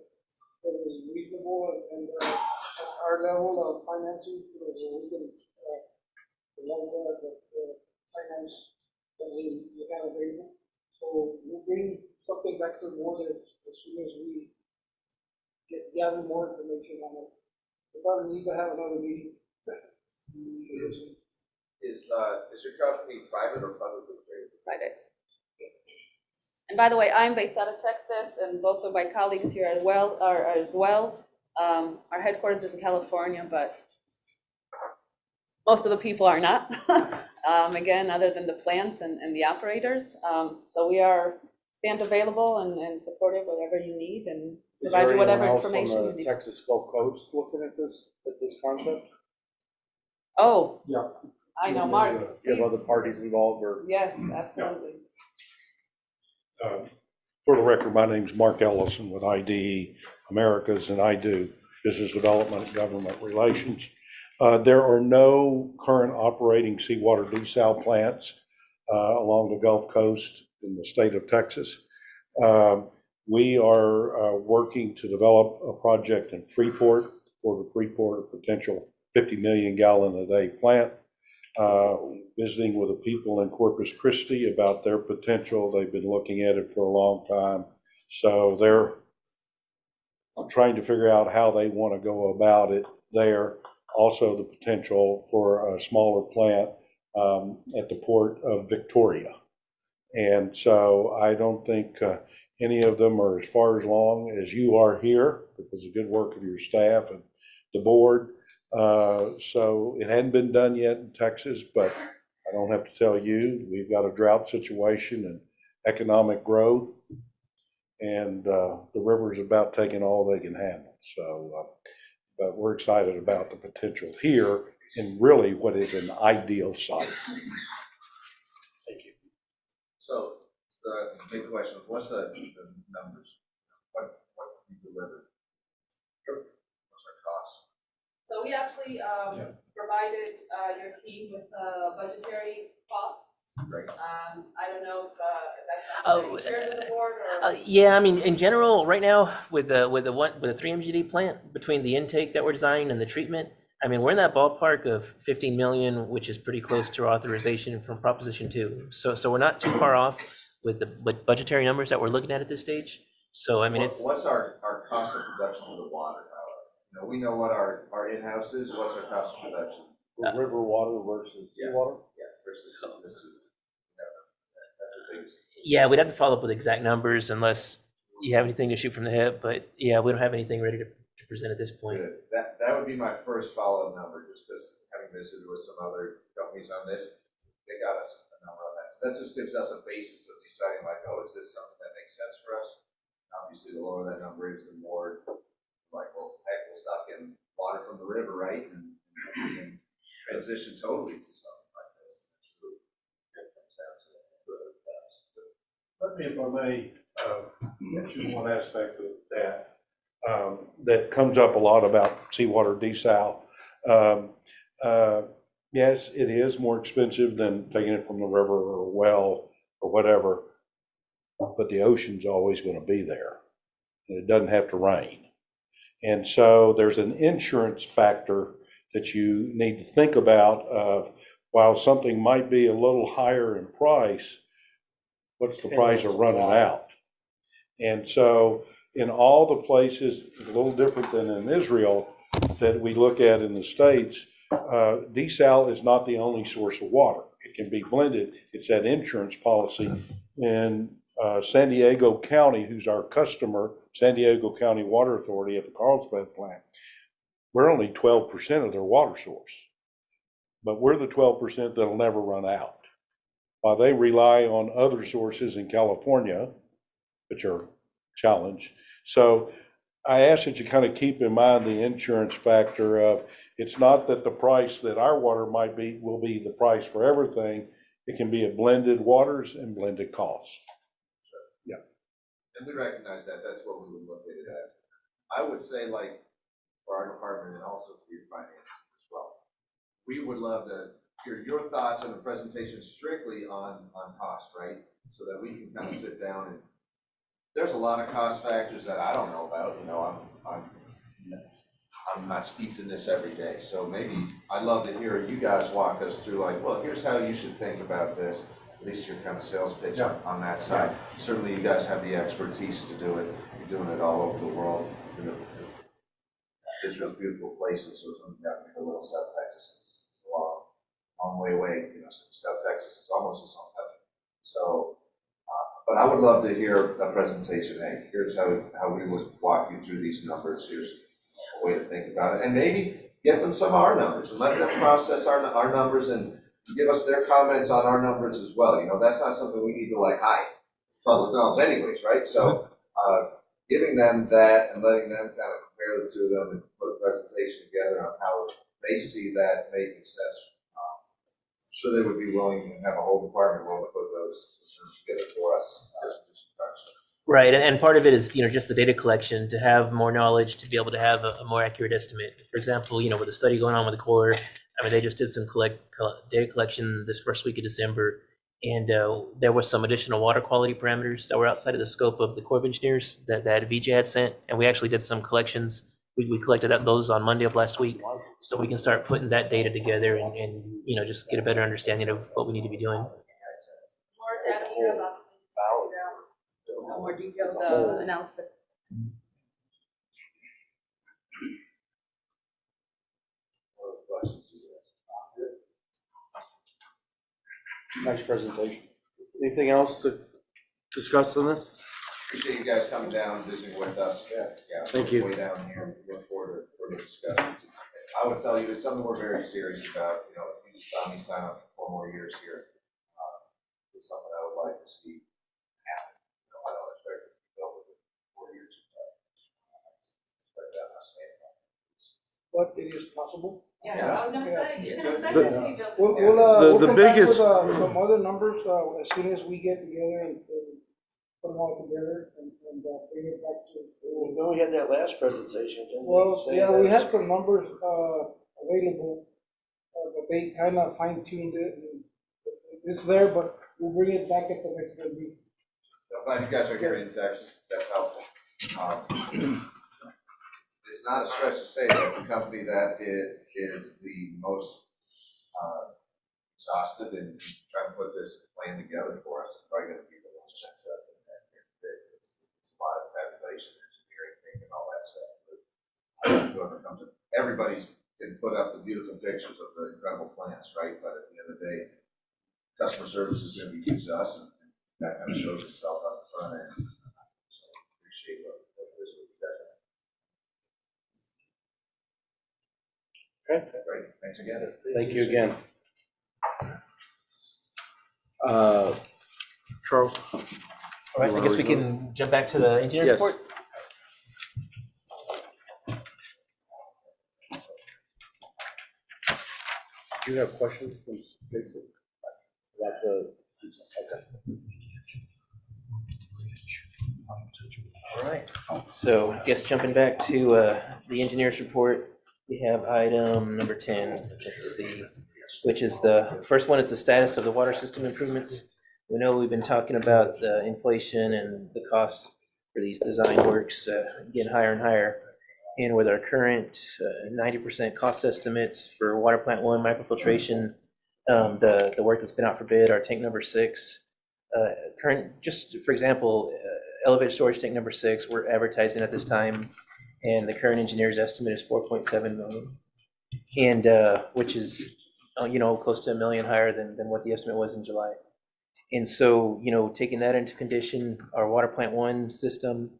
that is reasonable and, and, uh, at our level of financing, so that we can, uh, the level of the, the finance that we, we have available. So we'll bring something back to the board as, as soon as we get, gather more information on it. We probably need to have another meeting. Is, uh, is your company private or publicly traded? Friday. And by the way, I'm based out of Texas, and both of my colleagues here as well, are are as well. Um, Our headquarters is in California, but most of the people are not. Um, Again, other than the plants and, and the operators. Um, So we are, stand available and, and supportive whatever you need and Is provide there you whatever anyone else on information you the need. Texas Gulf Coast looking at this, at this concept? Oh, Yeah. I know, Mark. You have other parties involved or? Yes, absolutely. Uh, For the record, my name's Mark Ellison with IDE Americas, and I do business development and government relations. Uh, There are no current operating seawater desal plants uh, along the Gulf Coast in the state of Texas. Um, We are uh, working to develop a project in Freeport, for the Freeport, potential 50 million gallon a day plant uh, visiting with the people in Corpus Christi about their potential. They've been looking at it for a long time. So they're trying to figure out how they want to go about it there. Also, the potential for a smaller plant um, at the port of Victoria. And so I don't think uh, any of them are as far as long as you are here because of the good work of your staff and the board. Uh, So it hadn't been done yet in Texas, but I don't have to tell you, we've got a drought situation and economic growth. And uh, the river's about taking all they can handle. So, uh, but we're excited about the potential here in really what is an ideal site. Thank you. So, the big question, what's the, the numbers? What, what you delivered? What's our cost? So we actually um, provided uh, your team with uh, budgetary costs. Great. Um, I don't know if uh, if that's Oh, you shared with the board or. Uh, yeah, I mean, in general, right now, with the, with the one, with the three MGD plant, between the intake that we're designing and the treatment, I mean, we're in that ballpark of fifteen million, which is pretty close to our authorization from Proposition Two. So, so we're not too far off with the, with budgetary numbers that we're looking at at this stage. So, I mean, What- it's, What's our, our cost of production of the water? Howard? You know, we know what our, our in-house is, what's our cost of production? For river water versus Yeah. seawater? versus this is, that's the biggest. Yeah, we'd have to follow up with exact numbers unless you have anything to shoot from the hip, but yeah, we don't have anything ready to, to present at this point. Good. That, that would be my first follow-up number, just because having visited with some other companies on this, they got us a number on that. So that just gives us a basis of deciding like, oh, is this something that makes sense for us? Obviously, the lower that number is, the more, like, well, heck, we'll stop getting water from the river, right? And we can transition totally to something like this. That's really it comes down to. Let me, if I may, uh, mention one aspect of that, um, that comes up a lot about seawater desal. Um, uh, Yes, it is more expensive than taking it from the river or a well or whatever, but the ocean's always going to be there. And it doesn't have to rain. And so there's an insurance factor that you need to think about of, while something might be a little higher in price, what's the price of running out? And so in all the places, a little different than in Israel, that we look at in the States, uh, desal is not the only source of water. It can be blended. It's that insurance policy. In uh, San Diego County, who's our customer, San Diego County Water Authority at the Carlsbad plant, we're only twelve percent of their water source. But we're the twelve percent that'll never run out. While they rely on other sources in California, which are challenged. So I ask that you kind of keep in mind the insurance factor of, it's not that the price that our water might be, will be the price for everything. It can be a blended waters and blended costs. And we recognize that, that's what we would look at it as. I would say like, for our department and also for your finance as well. We would love to hear your thoughts on the presentation strictly on, on cost, right? So that we can kind of sit down and, there's a lot of cost factors that I don't know about, you know, I'm, I'm, I'm not steeped in this every day, so maybe I'd love to hear you guys walk us through like, well, here's how you should think about this. At least your kind of sales pitch on, on that side. Certainly you guys have the expertise to do it, you're doing it all over the world. You know, Israel's a beautiful place, and so it's only got a little South Texas, it's it's a long, long way away, you know, South Texas is almost its own country. So, uh, but I would love to hear a presentation, hey, here's how, how we would walk you through these numbers, here's a way to think about it, and maybe get them some of our numbers, and let them process our, our numbers and give us their comments on our numbers as well, you know, that's not something we need to like hide. It's public knowledge anyways, right? So, uh, giving them that and letting them kind of compare the two of them and put a presentation together on how they see that making sense. um, Sure they would be willing to have a whole department willing to put those systems together for us. uh, just to. Right, and, and part of it is, you know, just the data collection, to have more knowledge, to be able to have a, a more accurate estimate. For example, you know, with the study going on with the Corps, I mean, they just did some collect, coll- data collection this first week of December. And, uh, there was some additional water quality parameters that were outside of the scope of the Corps of Engineers that, that VJ had sent. And we actually did some collections. We, we collected that- those on Monday of last week. So we can start putting that data together and, and, you know, just get a better understanding of what we need to be doing. More data about, more detailed uh, analysis. What other questions do you guys? Nice presentation. Anything else to discuss on this? Appreciate you guys coming down, and visiting with us. Yeah. Thank you. Way down here, look forward to further discussions. It's- I would tell you, it's something we're very serious about, you know, if you just saw me sign up for four more years here. uh, It's something I would like to see happen. You know, I don't expect it to be built within four years. but, uh, But that, I'm saying. But it is possible. Yeah, I was gonna say, you can expect The- it to be built. We'll, we'll, uh, The- we'll the come back with, biggest- uh, some other numbers, uh, as soon as we get together and, and put them all together and, and, uh, bring it back to. When we had that last presentation, didn't we Well, say yeah, we that- had some numbers, uh, available, uh, but they kind of fine tuned it. and It's there, but we'll bring it back at the next meeting. I'm glad you guys are here in Texas, that's helpful. Um, It's not a stretch to say that the company that i- is the most uh, exhausted in trying to put this plan together for us, is probably gonna be the one that's up in that. It's it's a lot of tabulation, engineering, thinking, all that stuff. But comes everybody's can put up the beautiful pictures of the incredible plants, right? But at the end of the day, customer service is gonna be huge to us, and that kind of shows itself on the front end. So Appreciate what, what it is with you guys. Okay. Great, thanks again. Thank you again. Uh, Charles? All right, I guess we can jump back to the engineer's Yes. report. Do you have questions? from Jason? About the, okay. All right, so I guess jumping back to uh, the engineer's report, we have item number 10, let's see, which is the, first one is the status of the water system improvements. We know we've been talking about the inflation and the cost for these design works uh, getting higher and higher. And with our current uh, 90% cost estimates for water plant one microfiltration, um, the, the work that's been out for bid, our tank number six, uh, current, just for example, uh, elevated storage tank number six, we're advertising at this time, and the current engineer's estimate is four point seven million. And, uh, which is, uh, you know, close to a million higher than, than what the estimate was in July. And so, you know, taking that into condition, our water plant one system,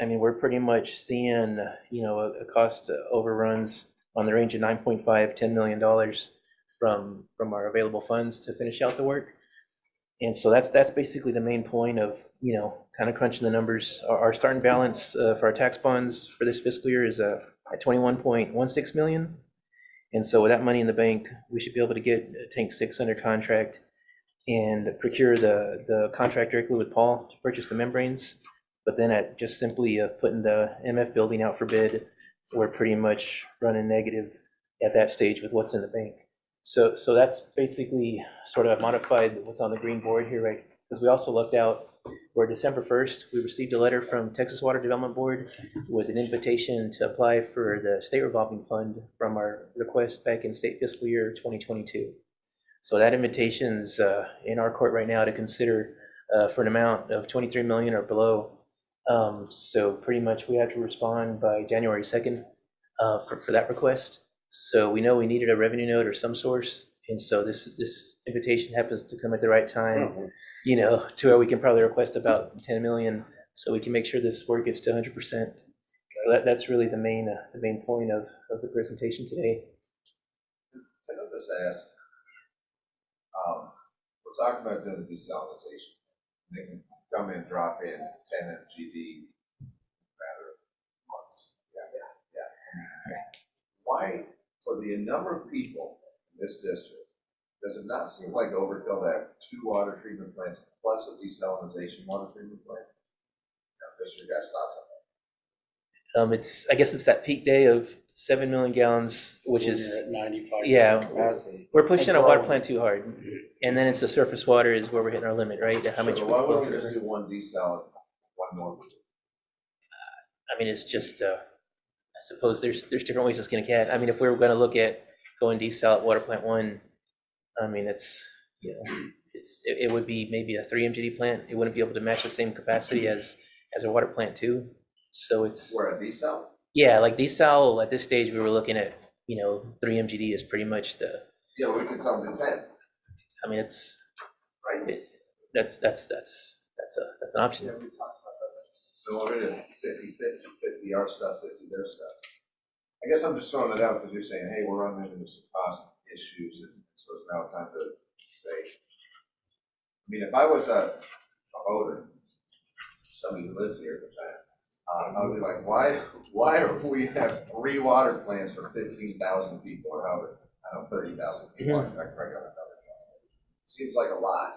I mean, we're pretty much seeing, you know, a, a cost overruns on the range of 9.5, 10 million dollars from, from our available funds to finish out the work. And so that's, that's basically the main point of, you know, kind of crunching the numbers. Our, our starting balance uh, for our tax bonds for this fiscal year is uh, at 21.16 million. And so with that money in the bank, we should be able to get tank six under contract and procure the, the contract directly with Pall to purchase the membranes. But then at just simply uh, putting the MF building out for bid, we're pretty much running negative at that stage with what's in the bank. So, so that's basically sort of modified what's on the green board here, right? Because we also looked out, where December 1st, we received a letter from Texas Water Development Board with an invitation to apply for the state revolving fund from our request back in state fiscal year 2022. So that invitation's uh, in our court right now to consider uh, for an amount of 23 million or below. Um, So pretty much we have to respond by January 2nd uh, for, for that request. So we know we needed a revenue note or some source. And so this, this invitation happens to come at the right time, you know, to where we can probably request about 10 million so we can make sure this work gets to 100%. So that, that's really the main, uh, the main point of, of the presentation today. Can I just ask? Um, we're talking about doing the desalinization. They can come in, drop in ten MGD matter of months. Yeah, yeah, yeah. Why, for the number of people in this district, does it not seem like overkill to have two water treatment plants plus a desalinization water treatment plant? Now, just guys' thoughts on that. Um, it's, I guess it's that peak day of 7 million gallons, which is, ninety-five. yeah, we're pushing our water plant too hard. And then it's the surface water is where we're hitting our limit, right? How much? So we why can wouldn't we just do one desal, and one normal? I mean, it's just, uh, I suppose there's, there's different ways to skin a cat. I mean, if we were gonna look at going desal at water plant one, I mean, it's, you know, it's, it, it would be maybe a three MGD plant. It wouldn't be able to match the same capacity as, as a water plant two. So it's, Where a desal? yeah, like desal, at this stage, we were looking at, you know, three MGD is pretty much the, Yeah, we could tell them to ten, I mean, it's, right? it- that's, that's, that's, that's a, that's an option. So we're gonna 50, 50, 50 our stuff, fifty their stuff. I guess I'm just throwing it out because you're saying, hey, we're running into some cost issues and so it's now time to say. I mean, if I was a, a voter, somebody who lives here, which I, am, uh, I would be like, why, why do we have three water plants for fifteen thousand people or however, I don't know, thirty thousand people? I I the. Seems like a lot.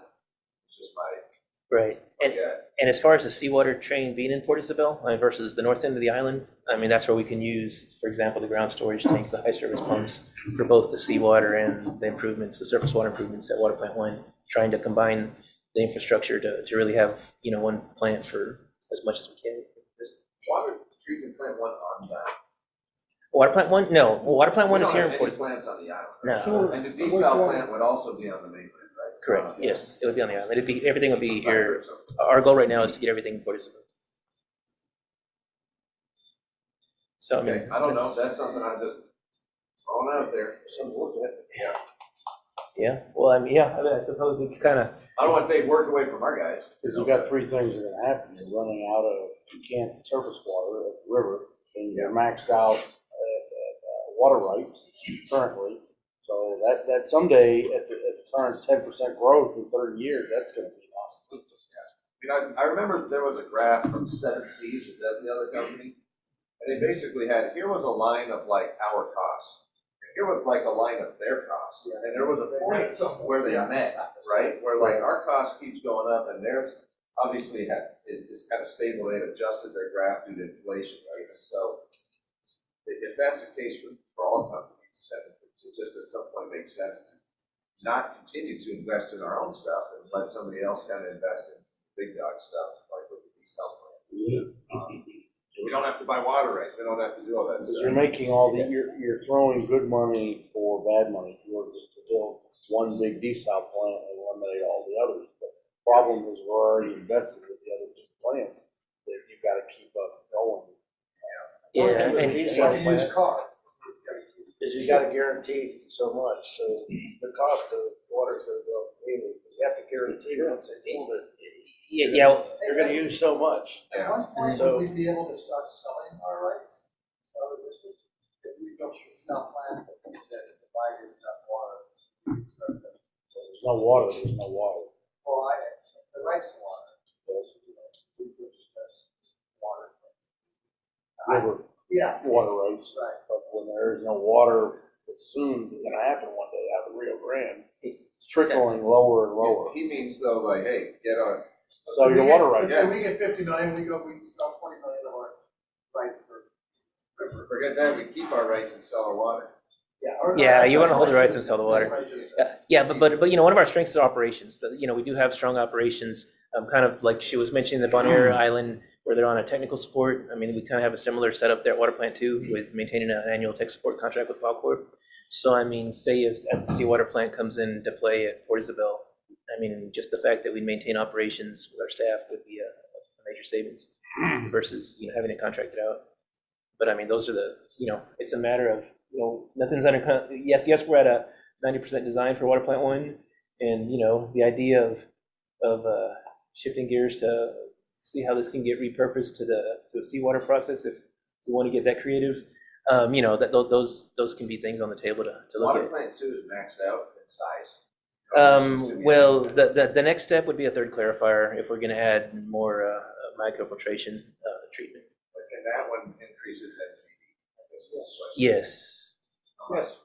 It's just my, Right. And, yeah. and as far as the seawater train being in Port Isabel uh, versus the north end of the island, I mean, that's where we can use, for example, the ground storage tanks, the high service pumps for both the seawater and the improvements, the surface water improvements at Water Plant One, trying to combine the infrastructure to, to really have, you know, one plant for as much as we can. Is water treatment plant one on that? Water Plant One? No, well, Water Plant One We is here in any Port Isabel. plants on the island. No. So, And the desal plant would also be on the mainland, right? Correct, yes, it would be on the island. It'd be, everything would be here. Our goal right now is to get everything in Port Isabel. So, I mean. Okay, I don't know, that's- that's something I just throwing out there. Something to look at. Yeah. Yeah, well, I mean, yeah, I mean, I suppose it's kind of, I don't wanna take work away from our guys. Cause you've got three things that are gonna happen, you're running out of, you can't surface water at the river, and you're maxed out at, at, uh, water rights currently. So that, that someday, at the, at the current ten percent growth in thirty years, that's gonna be non I mean, I, I remember there was a graph from Seven Seas, is that the other company? And they basically had, here was a line of like our cost, and here was like a line of their costs. And there was a point where they met, right? Where like our cost keeps going up and theirs obviously had, is, is kind of stable, they've adjusted their graph due to inflation, right? And so i- if that's the case for, for all companies, then it just at some point makes sense to not continue to invest in our own stuff and let somebody else kind of invest in big dog stuff, like with the desal plant. Um, We don't have to buy water rights, we don't have to do all that Because you're making all the, you're, you're throwing good money for bad money, if you were just to build one big desal plant and eliminate all the others. But the Problem is, we're already invested with the other two plants, that you've gotta keep up going. yeah, Or and, It's like a used car. Is you gotta guarantee so much, so the cost of water to the neighbor, you have to guarantee once they need it. yeah, yeah, You're gonna use so much. Yeah. one point, Would we be able to start selling our rights to other districts? If we built a cell plant that provided enough water? There's no water, there's no water. Well, I, the rights to water. We purchased this water. River Yeah. water rights, Right. but when there is no water, it's soon gonna happen one day out of Rio Grande. It's trickling lower and lower. He means though, like, hey, get on, So your water rights. Let's we get fifty million, we go, we sell twenty million of our rights for. forget that, we keep our rights and sell our water. Yeah. or- Yeah, you wanna hold the rights and sell the water. That's what I should say. Yeah, Yeah, but, but, but, you know, one of our strengths is operations, that, you know, we do have strong operations, um, kind of like she was mentioning the Bonaire Island, where they're on a technical support, I mean, we kind of have a similar setup there at Water Plant Two, with maintaining an annual tech support contract with Valcorp. So I mean, say if, as the seawater plant comes in to play at Port Isabel, I mean, just the fact that we maintain operations with our staff would be a, a major savings versus, you know, having it contracted out. But I mean, those are the, you know, it's a matter of, you know, nothing's under, con- yes, yes, we're at a ninety percent design for water plant one. And, you know, the idea of, of, uh, shifting gears to see how this can get repurposed to the, to a seawater process, if we want to get that creative. Um, you know, that, tho- those, those can be things on the table to, to look Water at. plant two is maxed out in size. Um, well, the, the, the next step would be a third clarifier if we're gonna add more, uh, microfiltration, uh, treatment. But Can that one increase its NPV? I guess is the question. Yes. Yes,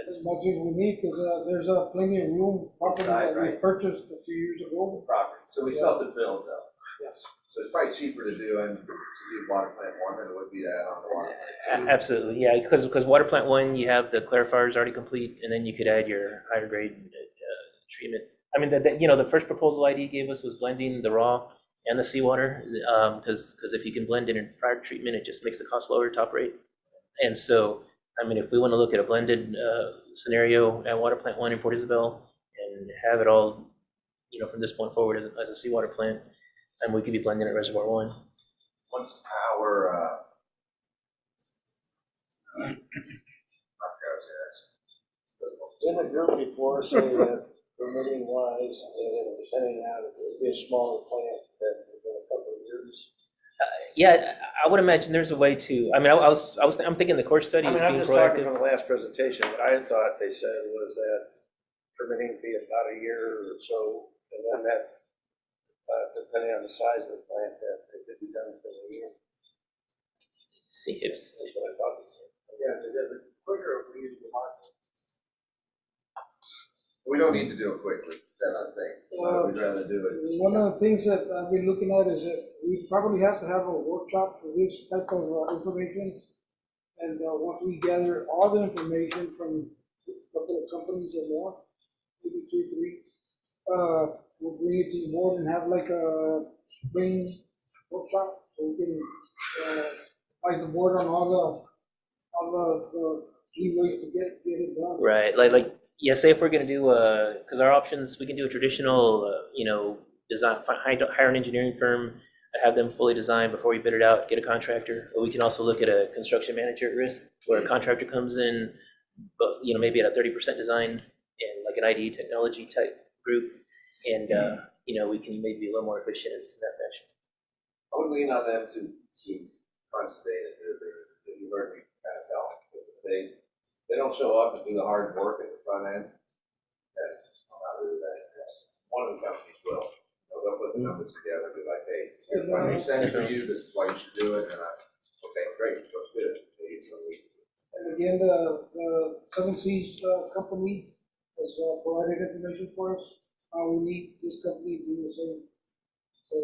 It's- as much as we need, because, uh, there's, uh, plenty of room, property that we Right. purchased a few years ago. Property, so we self-build though. Yes. So it's probably cheaper to do and to do water plant one than it would be to add on the water plant A- Absolutely, yeah, because, because water plant one, you have the clarifiers already complete, and then you could add your higher grade uh, treatment. I mean, that, you know, the first proposal ID gave us was blending the raw and the seawater, because, because if you can blend it in prior treatment, it just makes the cost lower, top rate. And so, I mean, if we want to look at a blended uh, scenario at water plant one in Port Isabel and have it all, you know, from this point forward as, as a seawater plant, and we could be blending at reservoir one. What's our, uh? I forgot what I was. In the group before, say that permitting wise, and depending on, it would be a smaller plant that within a couple of years. Yeah, I I would imagine there's a way to, I mean, I I was, I was, I'm thinking the Corps study I is mean, I'm being just talking proactive. from the last presentation, what I thought they said was that permitting be about a year or so, and then that, uh, depending on the size of the plant, that it could be done within a year. See, it's, That's what I thought they said. Yeah, the quicker if we use the market. We don't need to do it quickly, that's the thing. Uh, We'd rather do it. One of the things that I've been looking at is that we probably have to have a workshop for this type of uh, information. And uh, once we gather all the information from a couple of companies or more, maybe two, three, uh, we'll bring it to the board and have like a spring workshop, so we can, uh, the board on all the, all the, the key ways to get, get it done. right, like, like, yeah, say if we're gonna do, uh, because our options, we can do a traditional, uh, you know, design, hire an engineering firm, have them fully designed before we bid it out, get a contractor, or we can also look at a construction manager at risk, where a contractor comes in, but, you know, maybe at a thirty percent design, and like an IDE technology type group. And, uh, you know, we can maybe be a little more efficient in that fashion. I would lean on them to, to crunch the data, they're, they're, you heard me kind of tell, they, they don't show up and do the hard work at the front end. And I'm not really that impressed. One of the companies will, You know, they'll put the numbers together, be like, hey, here's what makes sense for you, this is why you should do it, and I, okay, great, let's do it. Maybe it's. And again, the, the Seven Seas, uh, company has uh, provided information for us. Uh, we need this company to do the same. So,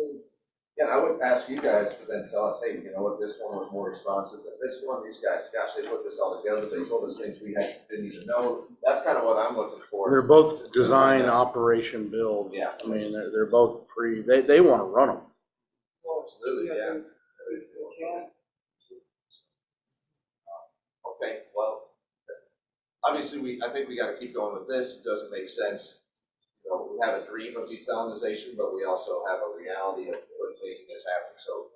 Yeah, I would ask you guys to then tell us, hey, you know what, this one was more responsive than this one, these guys, gosh, they put this all together, they told us things we had, didn't even know. That's kind of what I'm looking for. They're both design, operation, build. Yeah. I mean, they're, they're both pre, they, they want to run them. Absolutely, yeah. can, Okay, well, obviously, we, I think we gotta keep going with this, it doesn't make sense. You know, we have a dream of desalinization, but we also have a reality of making this happen, so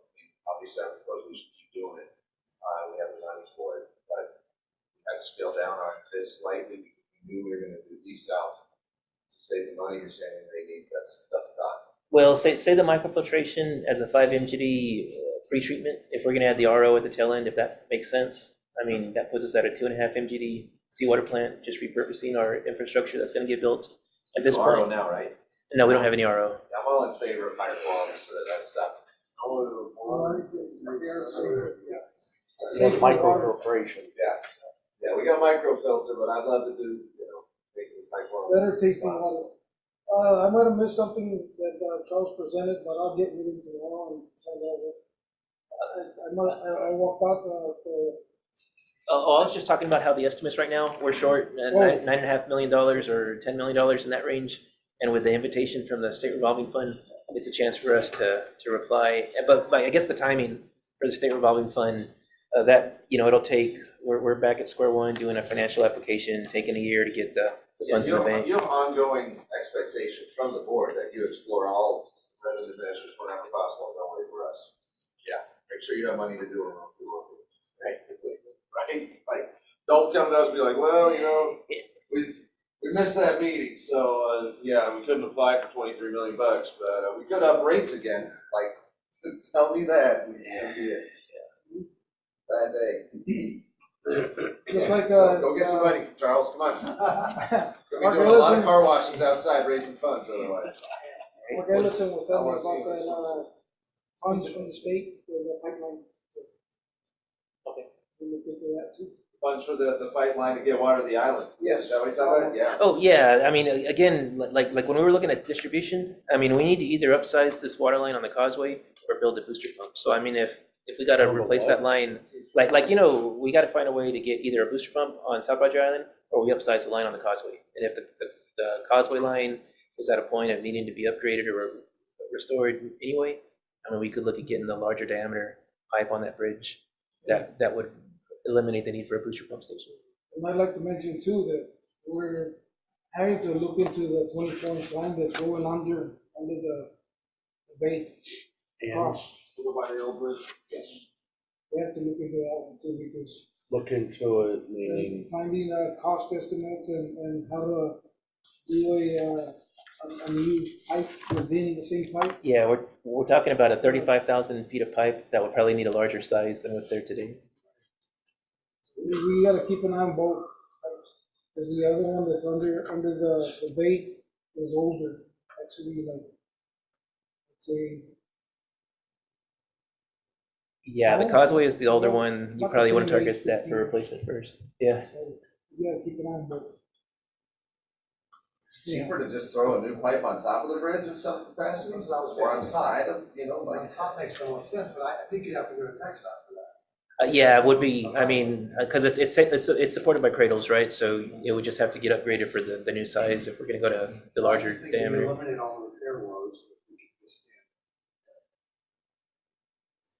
obviously, I suppose we should keep doing it. Uh, we have the money for it, but we had to scale down on this slightly, we knew we were gonna do desal. To save the money, you're saying they need, that's, that's done. Well, say, say the microfiltration as a five MGD uh, pre-treatment, if we're gonna add the RO at the tail end, if that makes sense. I mean, that puts us at a two and a half MGD seawater plant, just repurposing our infrastructure that's gonna get built at this RO point. now, right? No, we don't have any RO. I'm all in favor of higher quality, so that that's stuff. Microfiltration. Yeah, yeah, we got microfilter, but I'd love to do, you know, make it high quality. better tasting water. Uh, I might have missed something that uh, Charles presented, but I'll get with him tomorrow and find out what. I, I might, I, I walked out, uh, for, Oh, oh, I was just talking about how the estimates right now, we're short uh, nine, nine and a half million dollars or ten million dollars in that range. And with the invitation from the state revolving fund, it's a chance for us to, to reply. But, but I guess the timing for the state revolving fund, uh, that, you know, it'll take, we're, we're back at square one, doing a financial application, taking a year to get the, the Yeah, funds in you the have, bank. you have ongoing expectation from the board that you explore all revenue measures whenever possible, don't wait for us. Yeah, make sure you have money to do it. Right, right, like, don't come to us and be like, well, you know, we, we missed that meeting, so, uh, yeah, we couldn't apply for twenty-three million bucks, but, uh, we could up rates again, like, tell me that, it's gonna be a bad day. just like, uh. Go get some uh, money, Charles, come on. We'll Mark be doing a lot of Ellison- car washes outside raising funds otherwise. Mark Ellison was I telling me wanna see about this that, uh, funds from the state, for the pipeline. Okay. We look into that too. Funds for the, the pipeline to get water to the island. Yes. Is that what you're talking about? Yeah. Oh, yeah, I mean, a- again, li- like, like when we were looking at distribution, I mean, we need to either upsize this water line on the causeway or build a booster pump. So I mean, if, if we gotta replace that line, like, like, you know, we gotta find a way to get either a booster pump on South Padre Island or we upsize the line on the causeway. And if the, the, the causeway line is at a point of needing to be upgraded or restored anyway, I mean, we could look at getting the larger diameter pipe on that bridge. That, that would eliminate the need for a booster pump station. And I'd like to mention too that we're having to look into the twenty-four inch line that's going under, under the the bay. Cross. Over by the old bridge. We have to look into that one too because Look into it, meaning, finding uh, cost estimates and, and how to do a, uh, a- a new pipe within the same pipe. Yeah, we're, we're talking about a thirty-five thousand feet of pipe that would probably need a larger size than what's there today. We, we gotta keep an eye on both. Because the other one that's under, under the, the bay is older, actually like, let's say, Yeah, the causeway is the older one. You probably want to target that for replacement first. Yeah. so we gotta keep an eye on both. Yeah. Cheaper to just throw a new pipe on top of the bridge in some capacity, or on the side of, you know, like. top makes no sense, but I, I think you'd have to go to text dot for that. Uh, yeah, it would be, I mean, because it's, it's, it's, it's supported by cradles, right? So it would just have to get upgraded for the, the new size if we're gonna go to the I larger just think we diameter. Eliminate all the repair woes. we could just,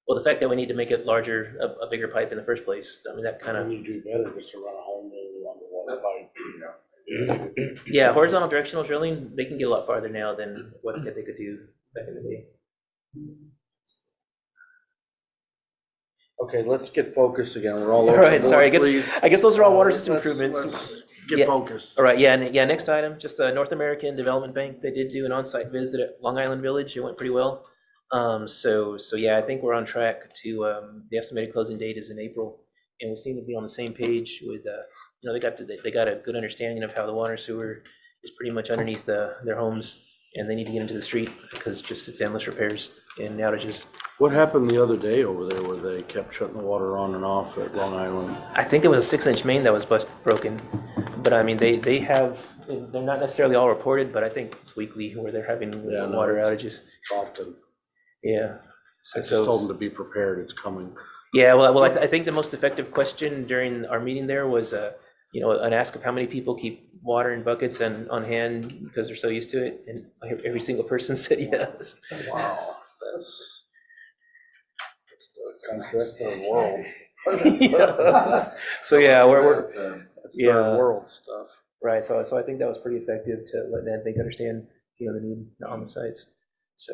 Well, the fact that we need to make it larger, a, a bigger pipe in the first place, I mean, that kind of, you do better just to run a whole new underwater pipe. yeah, horizontal directional drilling, they can get a lot farther now than what they could do back in the day. Okay, let's get focused again. We're all All over the right, sorry, I guess- please. I guess those are all water Uh, system let's- improvements. let's get Yeah. focused. All right, yeah, and yeah, next item, just uh North American Development Bank, they did do an on-site visit at Long Island Village, it went pretty well. Um, so, so yeah, I think we're on track to, um, the estimated closing date is in April. And we seem to be on the same page with, uh, you know, they got, to- they, they got a good understanding of how the water sewer is pretty much underneath the, their homes. And they need to get into the street because just it's endless repairs and outages. What happened the other day over there where they kept shutting the water on and off at Long Island? I think there was a six-inch main that was bust, broken, but I mean, they, they have, they're not necessarily all reported, but I think it's weekly where they're having Yeah, no, water outages. Often. Yeah. I So, just so, told them to be prepared, it's coming. yeah, well, well, I, th- I think the most effective question during our meeting there was, uh, you know, an ask of how many people keep water in buckets and on hand because they're so used to it, and every, every single person said yes. Wow, that's. That's the world. Yes. So, yeah, we're, we're, That's Yeah. third world stuff. Right, so, so I think that was pretty effective to let them, they understand, you know, the need on the sites. So,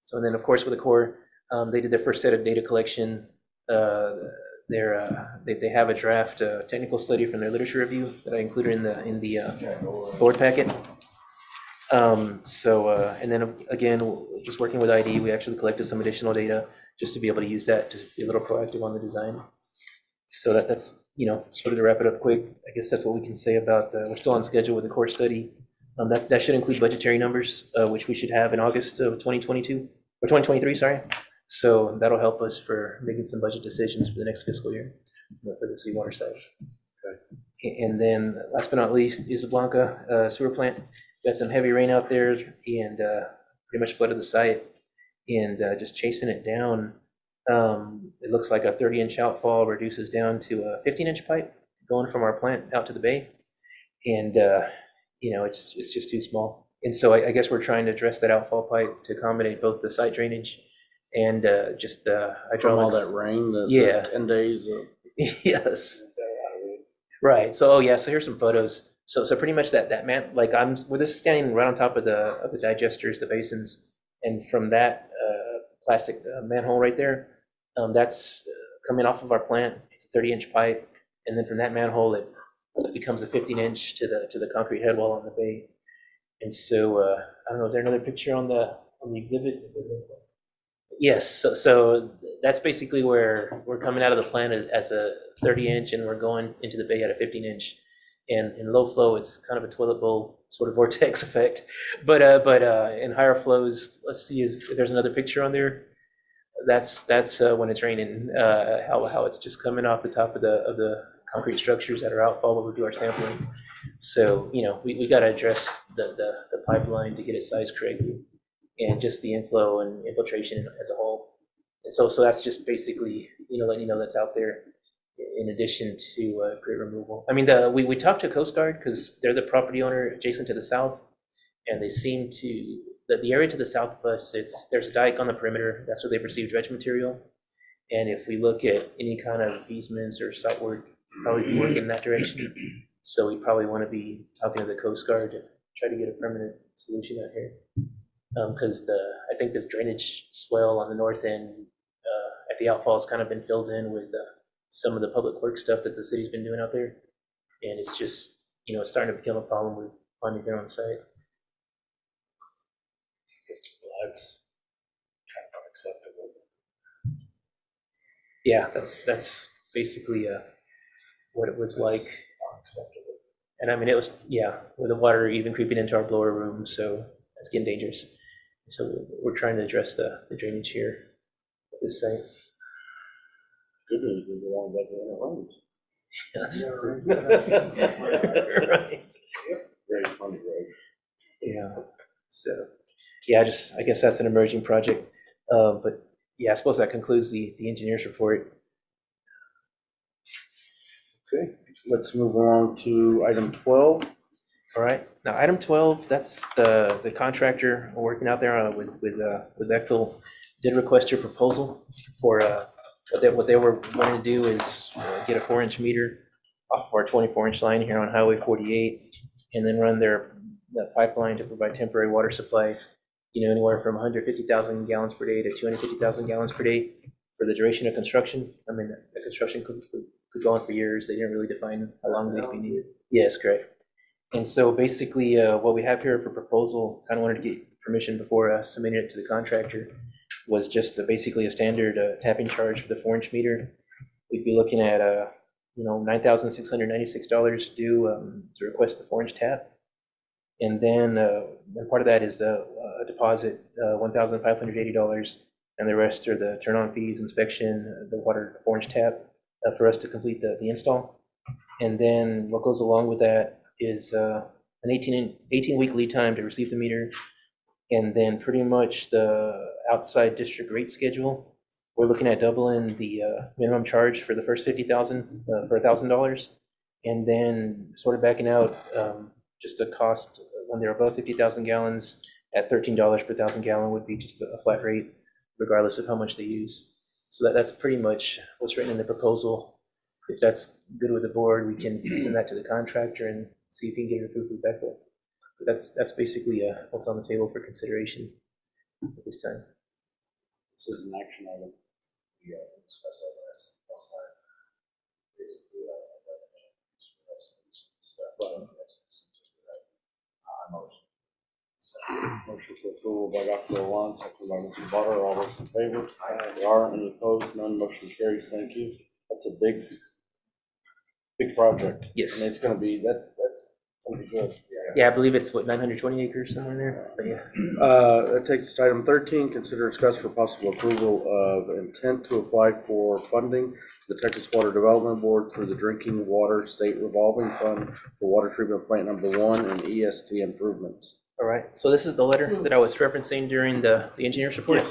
so and then, of course, with the Corps, um, they did their first set of data collection. Uh, they're, uh, they, they have a draft, uh, technical study from their literature review that I included in the, in the, uh, board packet. Um, so, uh, and then again, just working with IDE, we actually collected some additional data just to be able to use that to be a little proactive on the design. So that, that's, you know, sort of to wrap it up quick, I guess that's what we can say about, uh, we're still on schedule with the Corps study. Um, that, that should include budgetary numbers, uh, which we should have in August of twenty twenty-two, or twenty twenty-three, sorry. So that'll help us for making some budget decisions for the next fiscal year, uh, for the seawater side. A- And then, last but not least, Isla Blanca uh, sewer plant. Got some heavy rain out there and uh, pretty much flooded the site. And uh, just chasing it down, um, it looks like a 30-inch outfall reduces down to a 15-inch pipe going from our plant out to the bay. And, uh, you know, it's, it's just too small. And so I I guess we're trying to address that outfall pipe to accommodate both the site drainage and uh, just the From all that rain, the, Yeah. the ten days of. Yes. Right, so, oh yeah, so here's some photos. So, so pretty much that, that man, like I'm, well, this is standing right on top of the, of the digesters, the basins. And from that, plastic uh, manhole right there, um, that's uh, coming off of our plant. It's a thirty inch pipe. And then from that manhole, it becomes a fifteen inch to the, to the concrete head wall on the bay. And so, uh, I don't know, is there another picture on the, on the exhibit? Yes, so, so that's basically where we're coming out of the plant as, a thirty inch and we're going into the bay at a fifteen inch. And in low flow, it's kind of a toilet bowl sort of vortex effect. But, uh, but, uh, in higher flows, let's see if there's another picture on there. That's, that's, uh, when it's raining, uh, how, how it's just coming off the top of the, of the concrete structures that are outfall where we do our sampling. So, you know, we, we gotta address the, the, the pipeline to get it sized correctly and just the inflow and infiltration as a whole. And so, so that's just basically, you know, letting you know that's out there in addition to uh, removal. I mean, the, we, we talked to Coast Guard because they're the property owner adjacent to the south. And they seem to, the, the area to the south of us, it's, there's a dike on the perimeter. That's where they receive dredge material. And if we look at any kind of easements or work, probably be working in that direction. So we probably want to be talking to the Coast Guard to try to get a permanent solution out here. Because the, I think the drainage swale on the north end uh, at the outfall has kind of been filled in with uh, some of the public work stuff that the city's been doing out there. And it's just, you know, it's starting to become a problem with finding their own site. That's kind of unacceptable. Yeah, that's, that's basically uh, what it was like. Unacceptable. And I mean, it was, yeah, with the water even creeping into our blower room, so that's getting dangerous. So we're trying to address the the drainage here at this site. Good news is the one that's in it rains. Yes. Right. Very funny, right? Yeah, so, yeah, I just, I guess that's an emerging project. Uh, But yeah, I suppose that concludes the, the engineer's report. Okay, let's move along to item twelve. All right, now item 12, that's the, the contractor working out there uh, with, with, uh, with Bechtel did request your proposal for, uh, they, what they were wanting to do is uh, get a four inch meter off our 24 inch line here on Highway 48 and then run their, the pipeline to provide temporary water supply, you know, anywhere from 150,000 gallons per day to 250,000 gallons per day for the duration of construction. I mean, the construction could, could go on for years. They didn't really define how long they'd be needed. Yes, correct. And so basically, uh, what we have here for proposal, kind of wanted to get permission before uh, submitting it to the contractor, was just uh, basically a standard uh, tapping charge for the four-inch meter. We'd be looking at, uh, you know, nine thousand six hundred ninety-six dollars due um, to request the four-inch tap. And then, uh, and part of that is uh, deposit, uh, one thousand five hundred eighty dollars, and the rest are the turn-on fees, inspection, uh, the water four inch tap, for us to complete the, the install. And then what goes along with that is an 18, 18-week lead time to receive the meter, and then pretty much the outside district rate schedule. We're looking at doubling the uh, minimum charge for the first 50,000, uh, for $1,000, and then sort of backing out um, just a cost when they're above 50,000 gallons at $13 per thousand gallon would be just a flat rate regardless of how much they use. So that, that's pretty much what's written in the proposal. If that's good with the board, we can send that to the contractor and see if he can get it approved with Bechtel. But that's, that's basically uh, what's on the table for consideration at this time. This is an action item. We, uh, discussed that last, last time. Basically, uh, stuff, but, um, just for that. Uh, motion. Motion for approval by Dr. Alon, second by Mr. Butter. All those in favor? There are any opposed? None. Motion carries. Thank you. That's a big, big project. Yes. And it's gonna be, that, that's gonna be good. Yeah, I believe it's what, 920 acres somewhere in there, but yeah. Uh, that takes us to item thirteen, consider discuss for possible approval of intent to apply for funding to the Texas Water Development Board through the Drinking Water State Revolving Fund for Water Treatment Plant Number One and EST improvements. All right, so this is the letter that I was referencing during the, the engineer's report.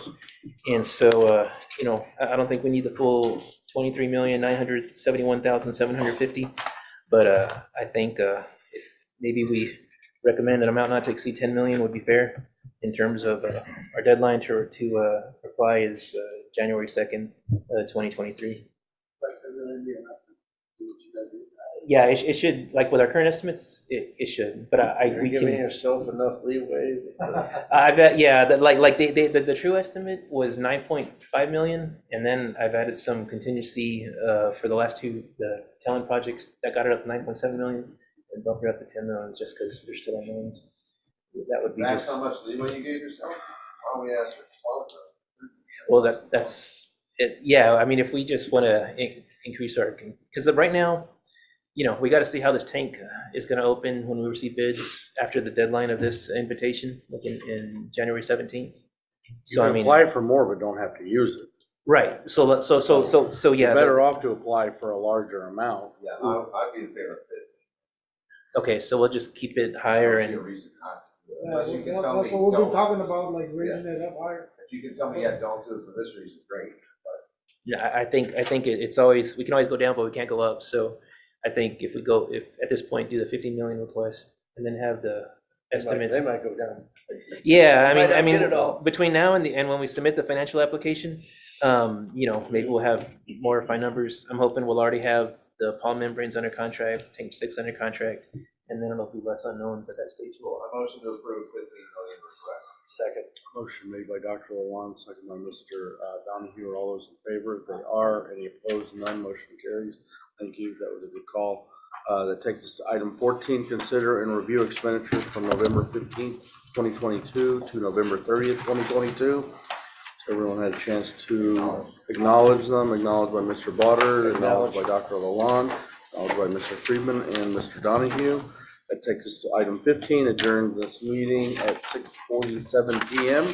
And so, uh, you know, I, I don't think we need the full twenty-three million, nine hundred seventy-one thousand, seven hundred fifty. But, uh, I think, uh, maybe we recommend an amount not to exceed ten million would be fair in terms of, uh, our deadline to, to, uh, apply is, uh, January second, uh, twenty twenty-three. Yeah, it, it should, like with our current estimates, it, it should, but I, I, we can. yourself enough leeway. I bet, yeah, that, like, like, they, they, the, the true estimate was nine point five million, and then I've added some contingency, uh, for the last two, the talent projects that got it up to nine point seven million, and bumped it up to ten million, just because there's still unknowns. That would be That's just, how much leeway you gave yourself? Why don't we ask for twelve? well, that, that's, it, yeah, I mean, if we just wanna in- increase our, because right now, you know, we gotta see how this tank uh, is gonna open when we receive bids after the deadline of this invitation, like in, in January seventeenth. You So I can mean. apply for more, but don't have to use it. Right, so, let- so, so, so, so, yeah. You're the- better off to apply for a larger amount. Yeah, I, I'd be in favor of it. Okay, so we'll just keep it higher I don't see a and, reason not to. Unless you that's can tell me, what we've been don't. talking about, like raising it up higher. If you can tell me, yeah, don't do it for this reason, great. yeah, I, I think, I think it, it's always, we can always go down, but we can't go up, so I think if we go, if, at this point, do the fifteen million request and then have the estimates. They might go down. Yeah, I Might mean, I mean, get it all. between now and the, and when we submit the financial application, um, you know, maybe we'll have more refined numbers. I'm hoping we'll already have the Pall membranes under contract, tank six under contract, and then it'll be less unknowns at that stage. Well, I motion to approve fifteen million request. Second. Motion made by Dr. Alon, second by Mr. uh, Donahue. Are all those in favor? They are. Any opposed? None. Motion carries. Thank you. That was a good call. Uh, That takes us to item fourteen, consider and review expenditures from November fifteenth, twenty twenty-two to November thirtieth, twenty twenty-two. Everyone had a chance to acknowledge them, acknowledged by Mr. Botter, acknowledged by Dr. Lalonde, acknowledged by Mr. Friedman and Mr. Donahue. That takes us to item fifteen, adjourn this meeting at six forty-seven PM.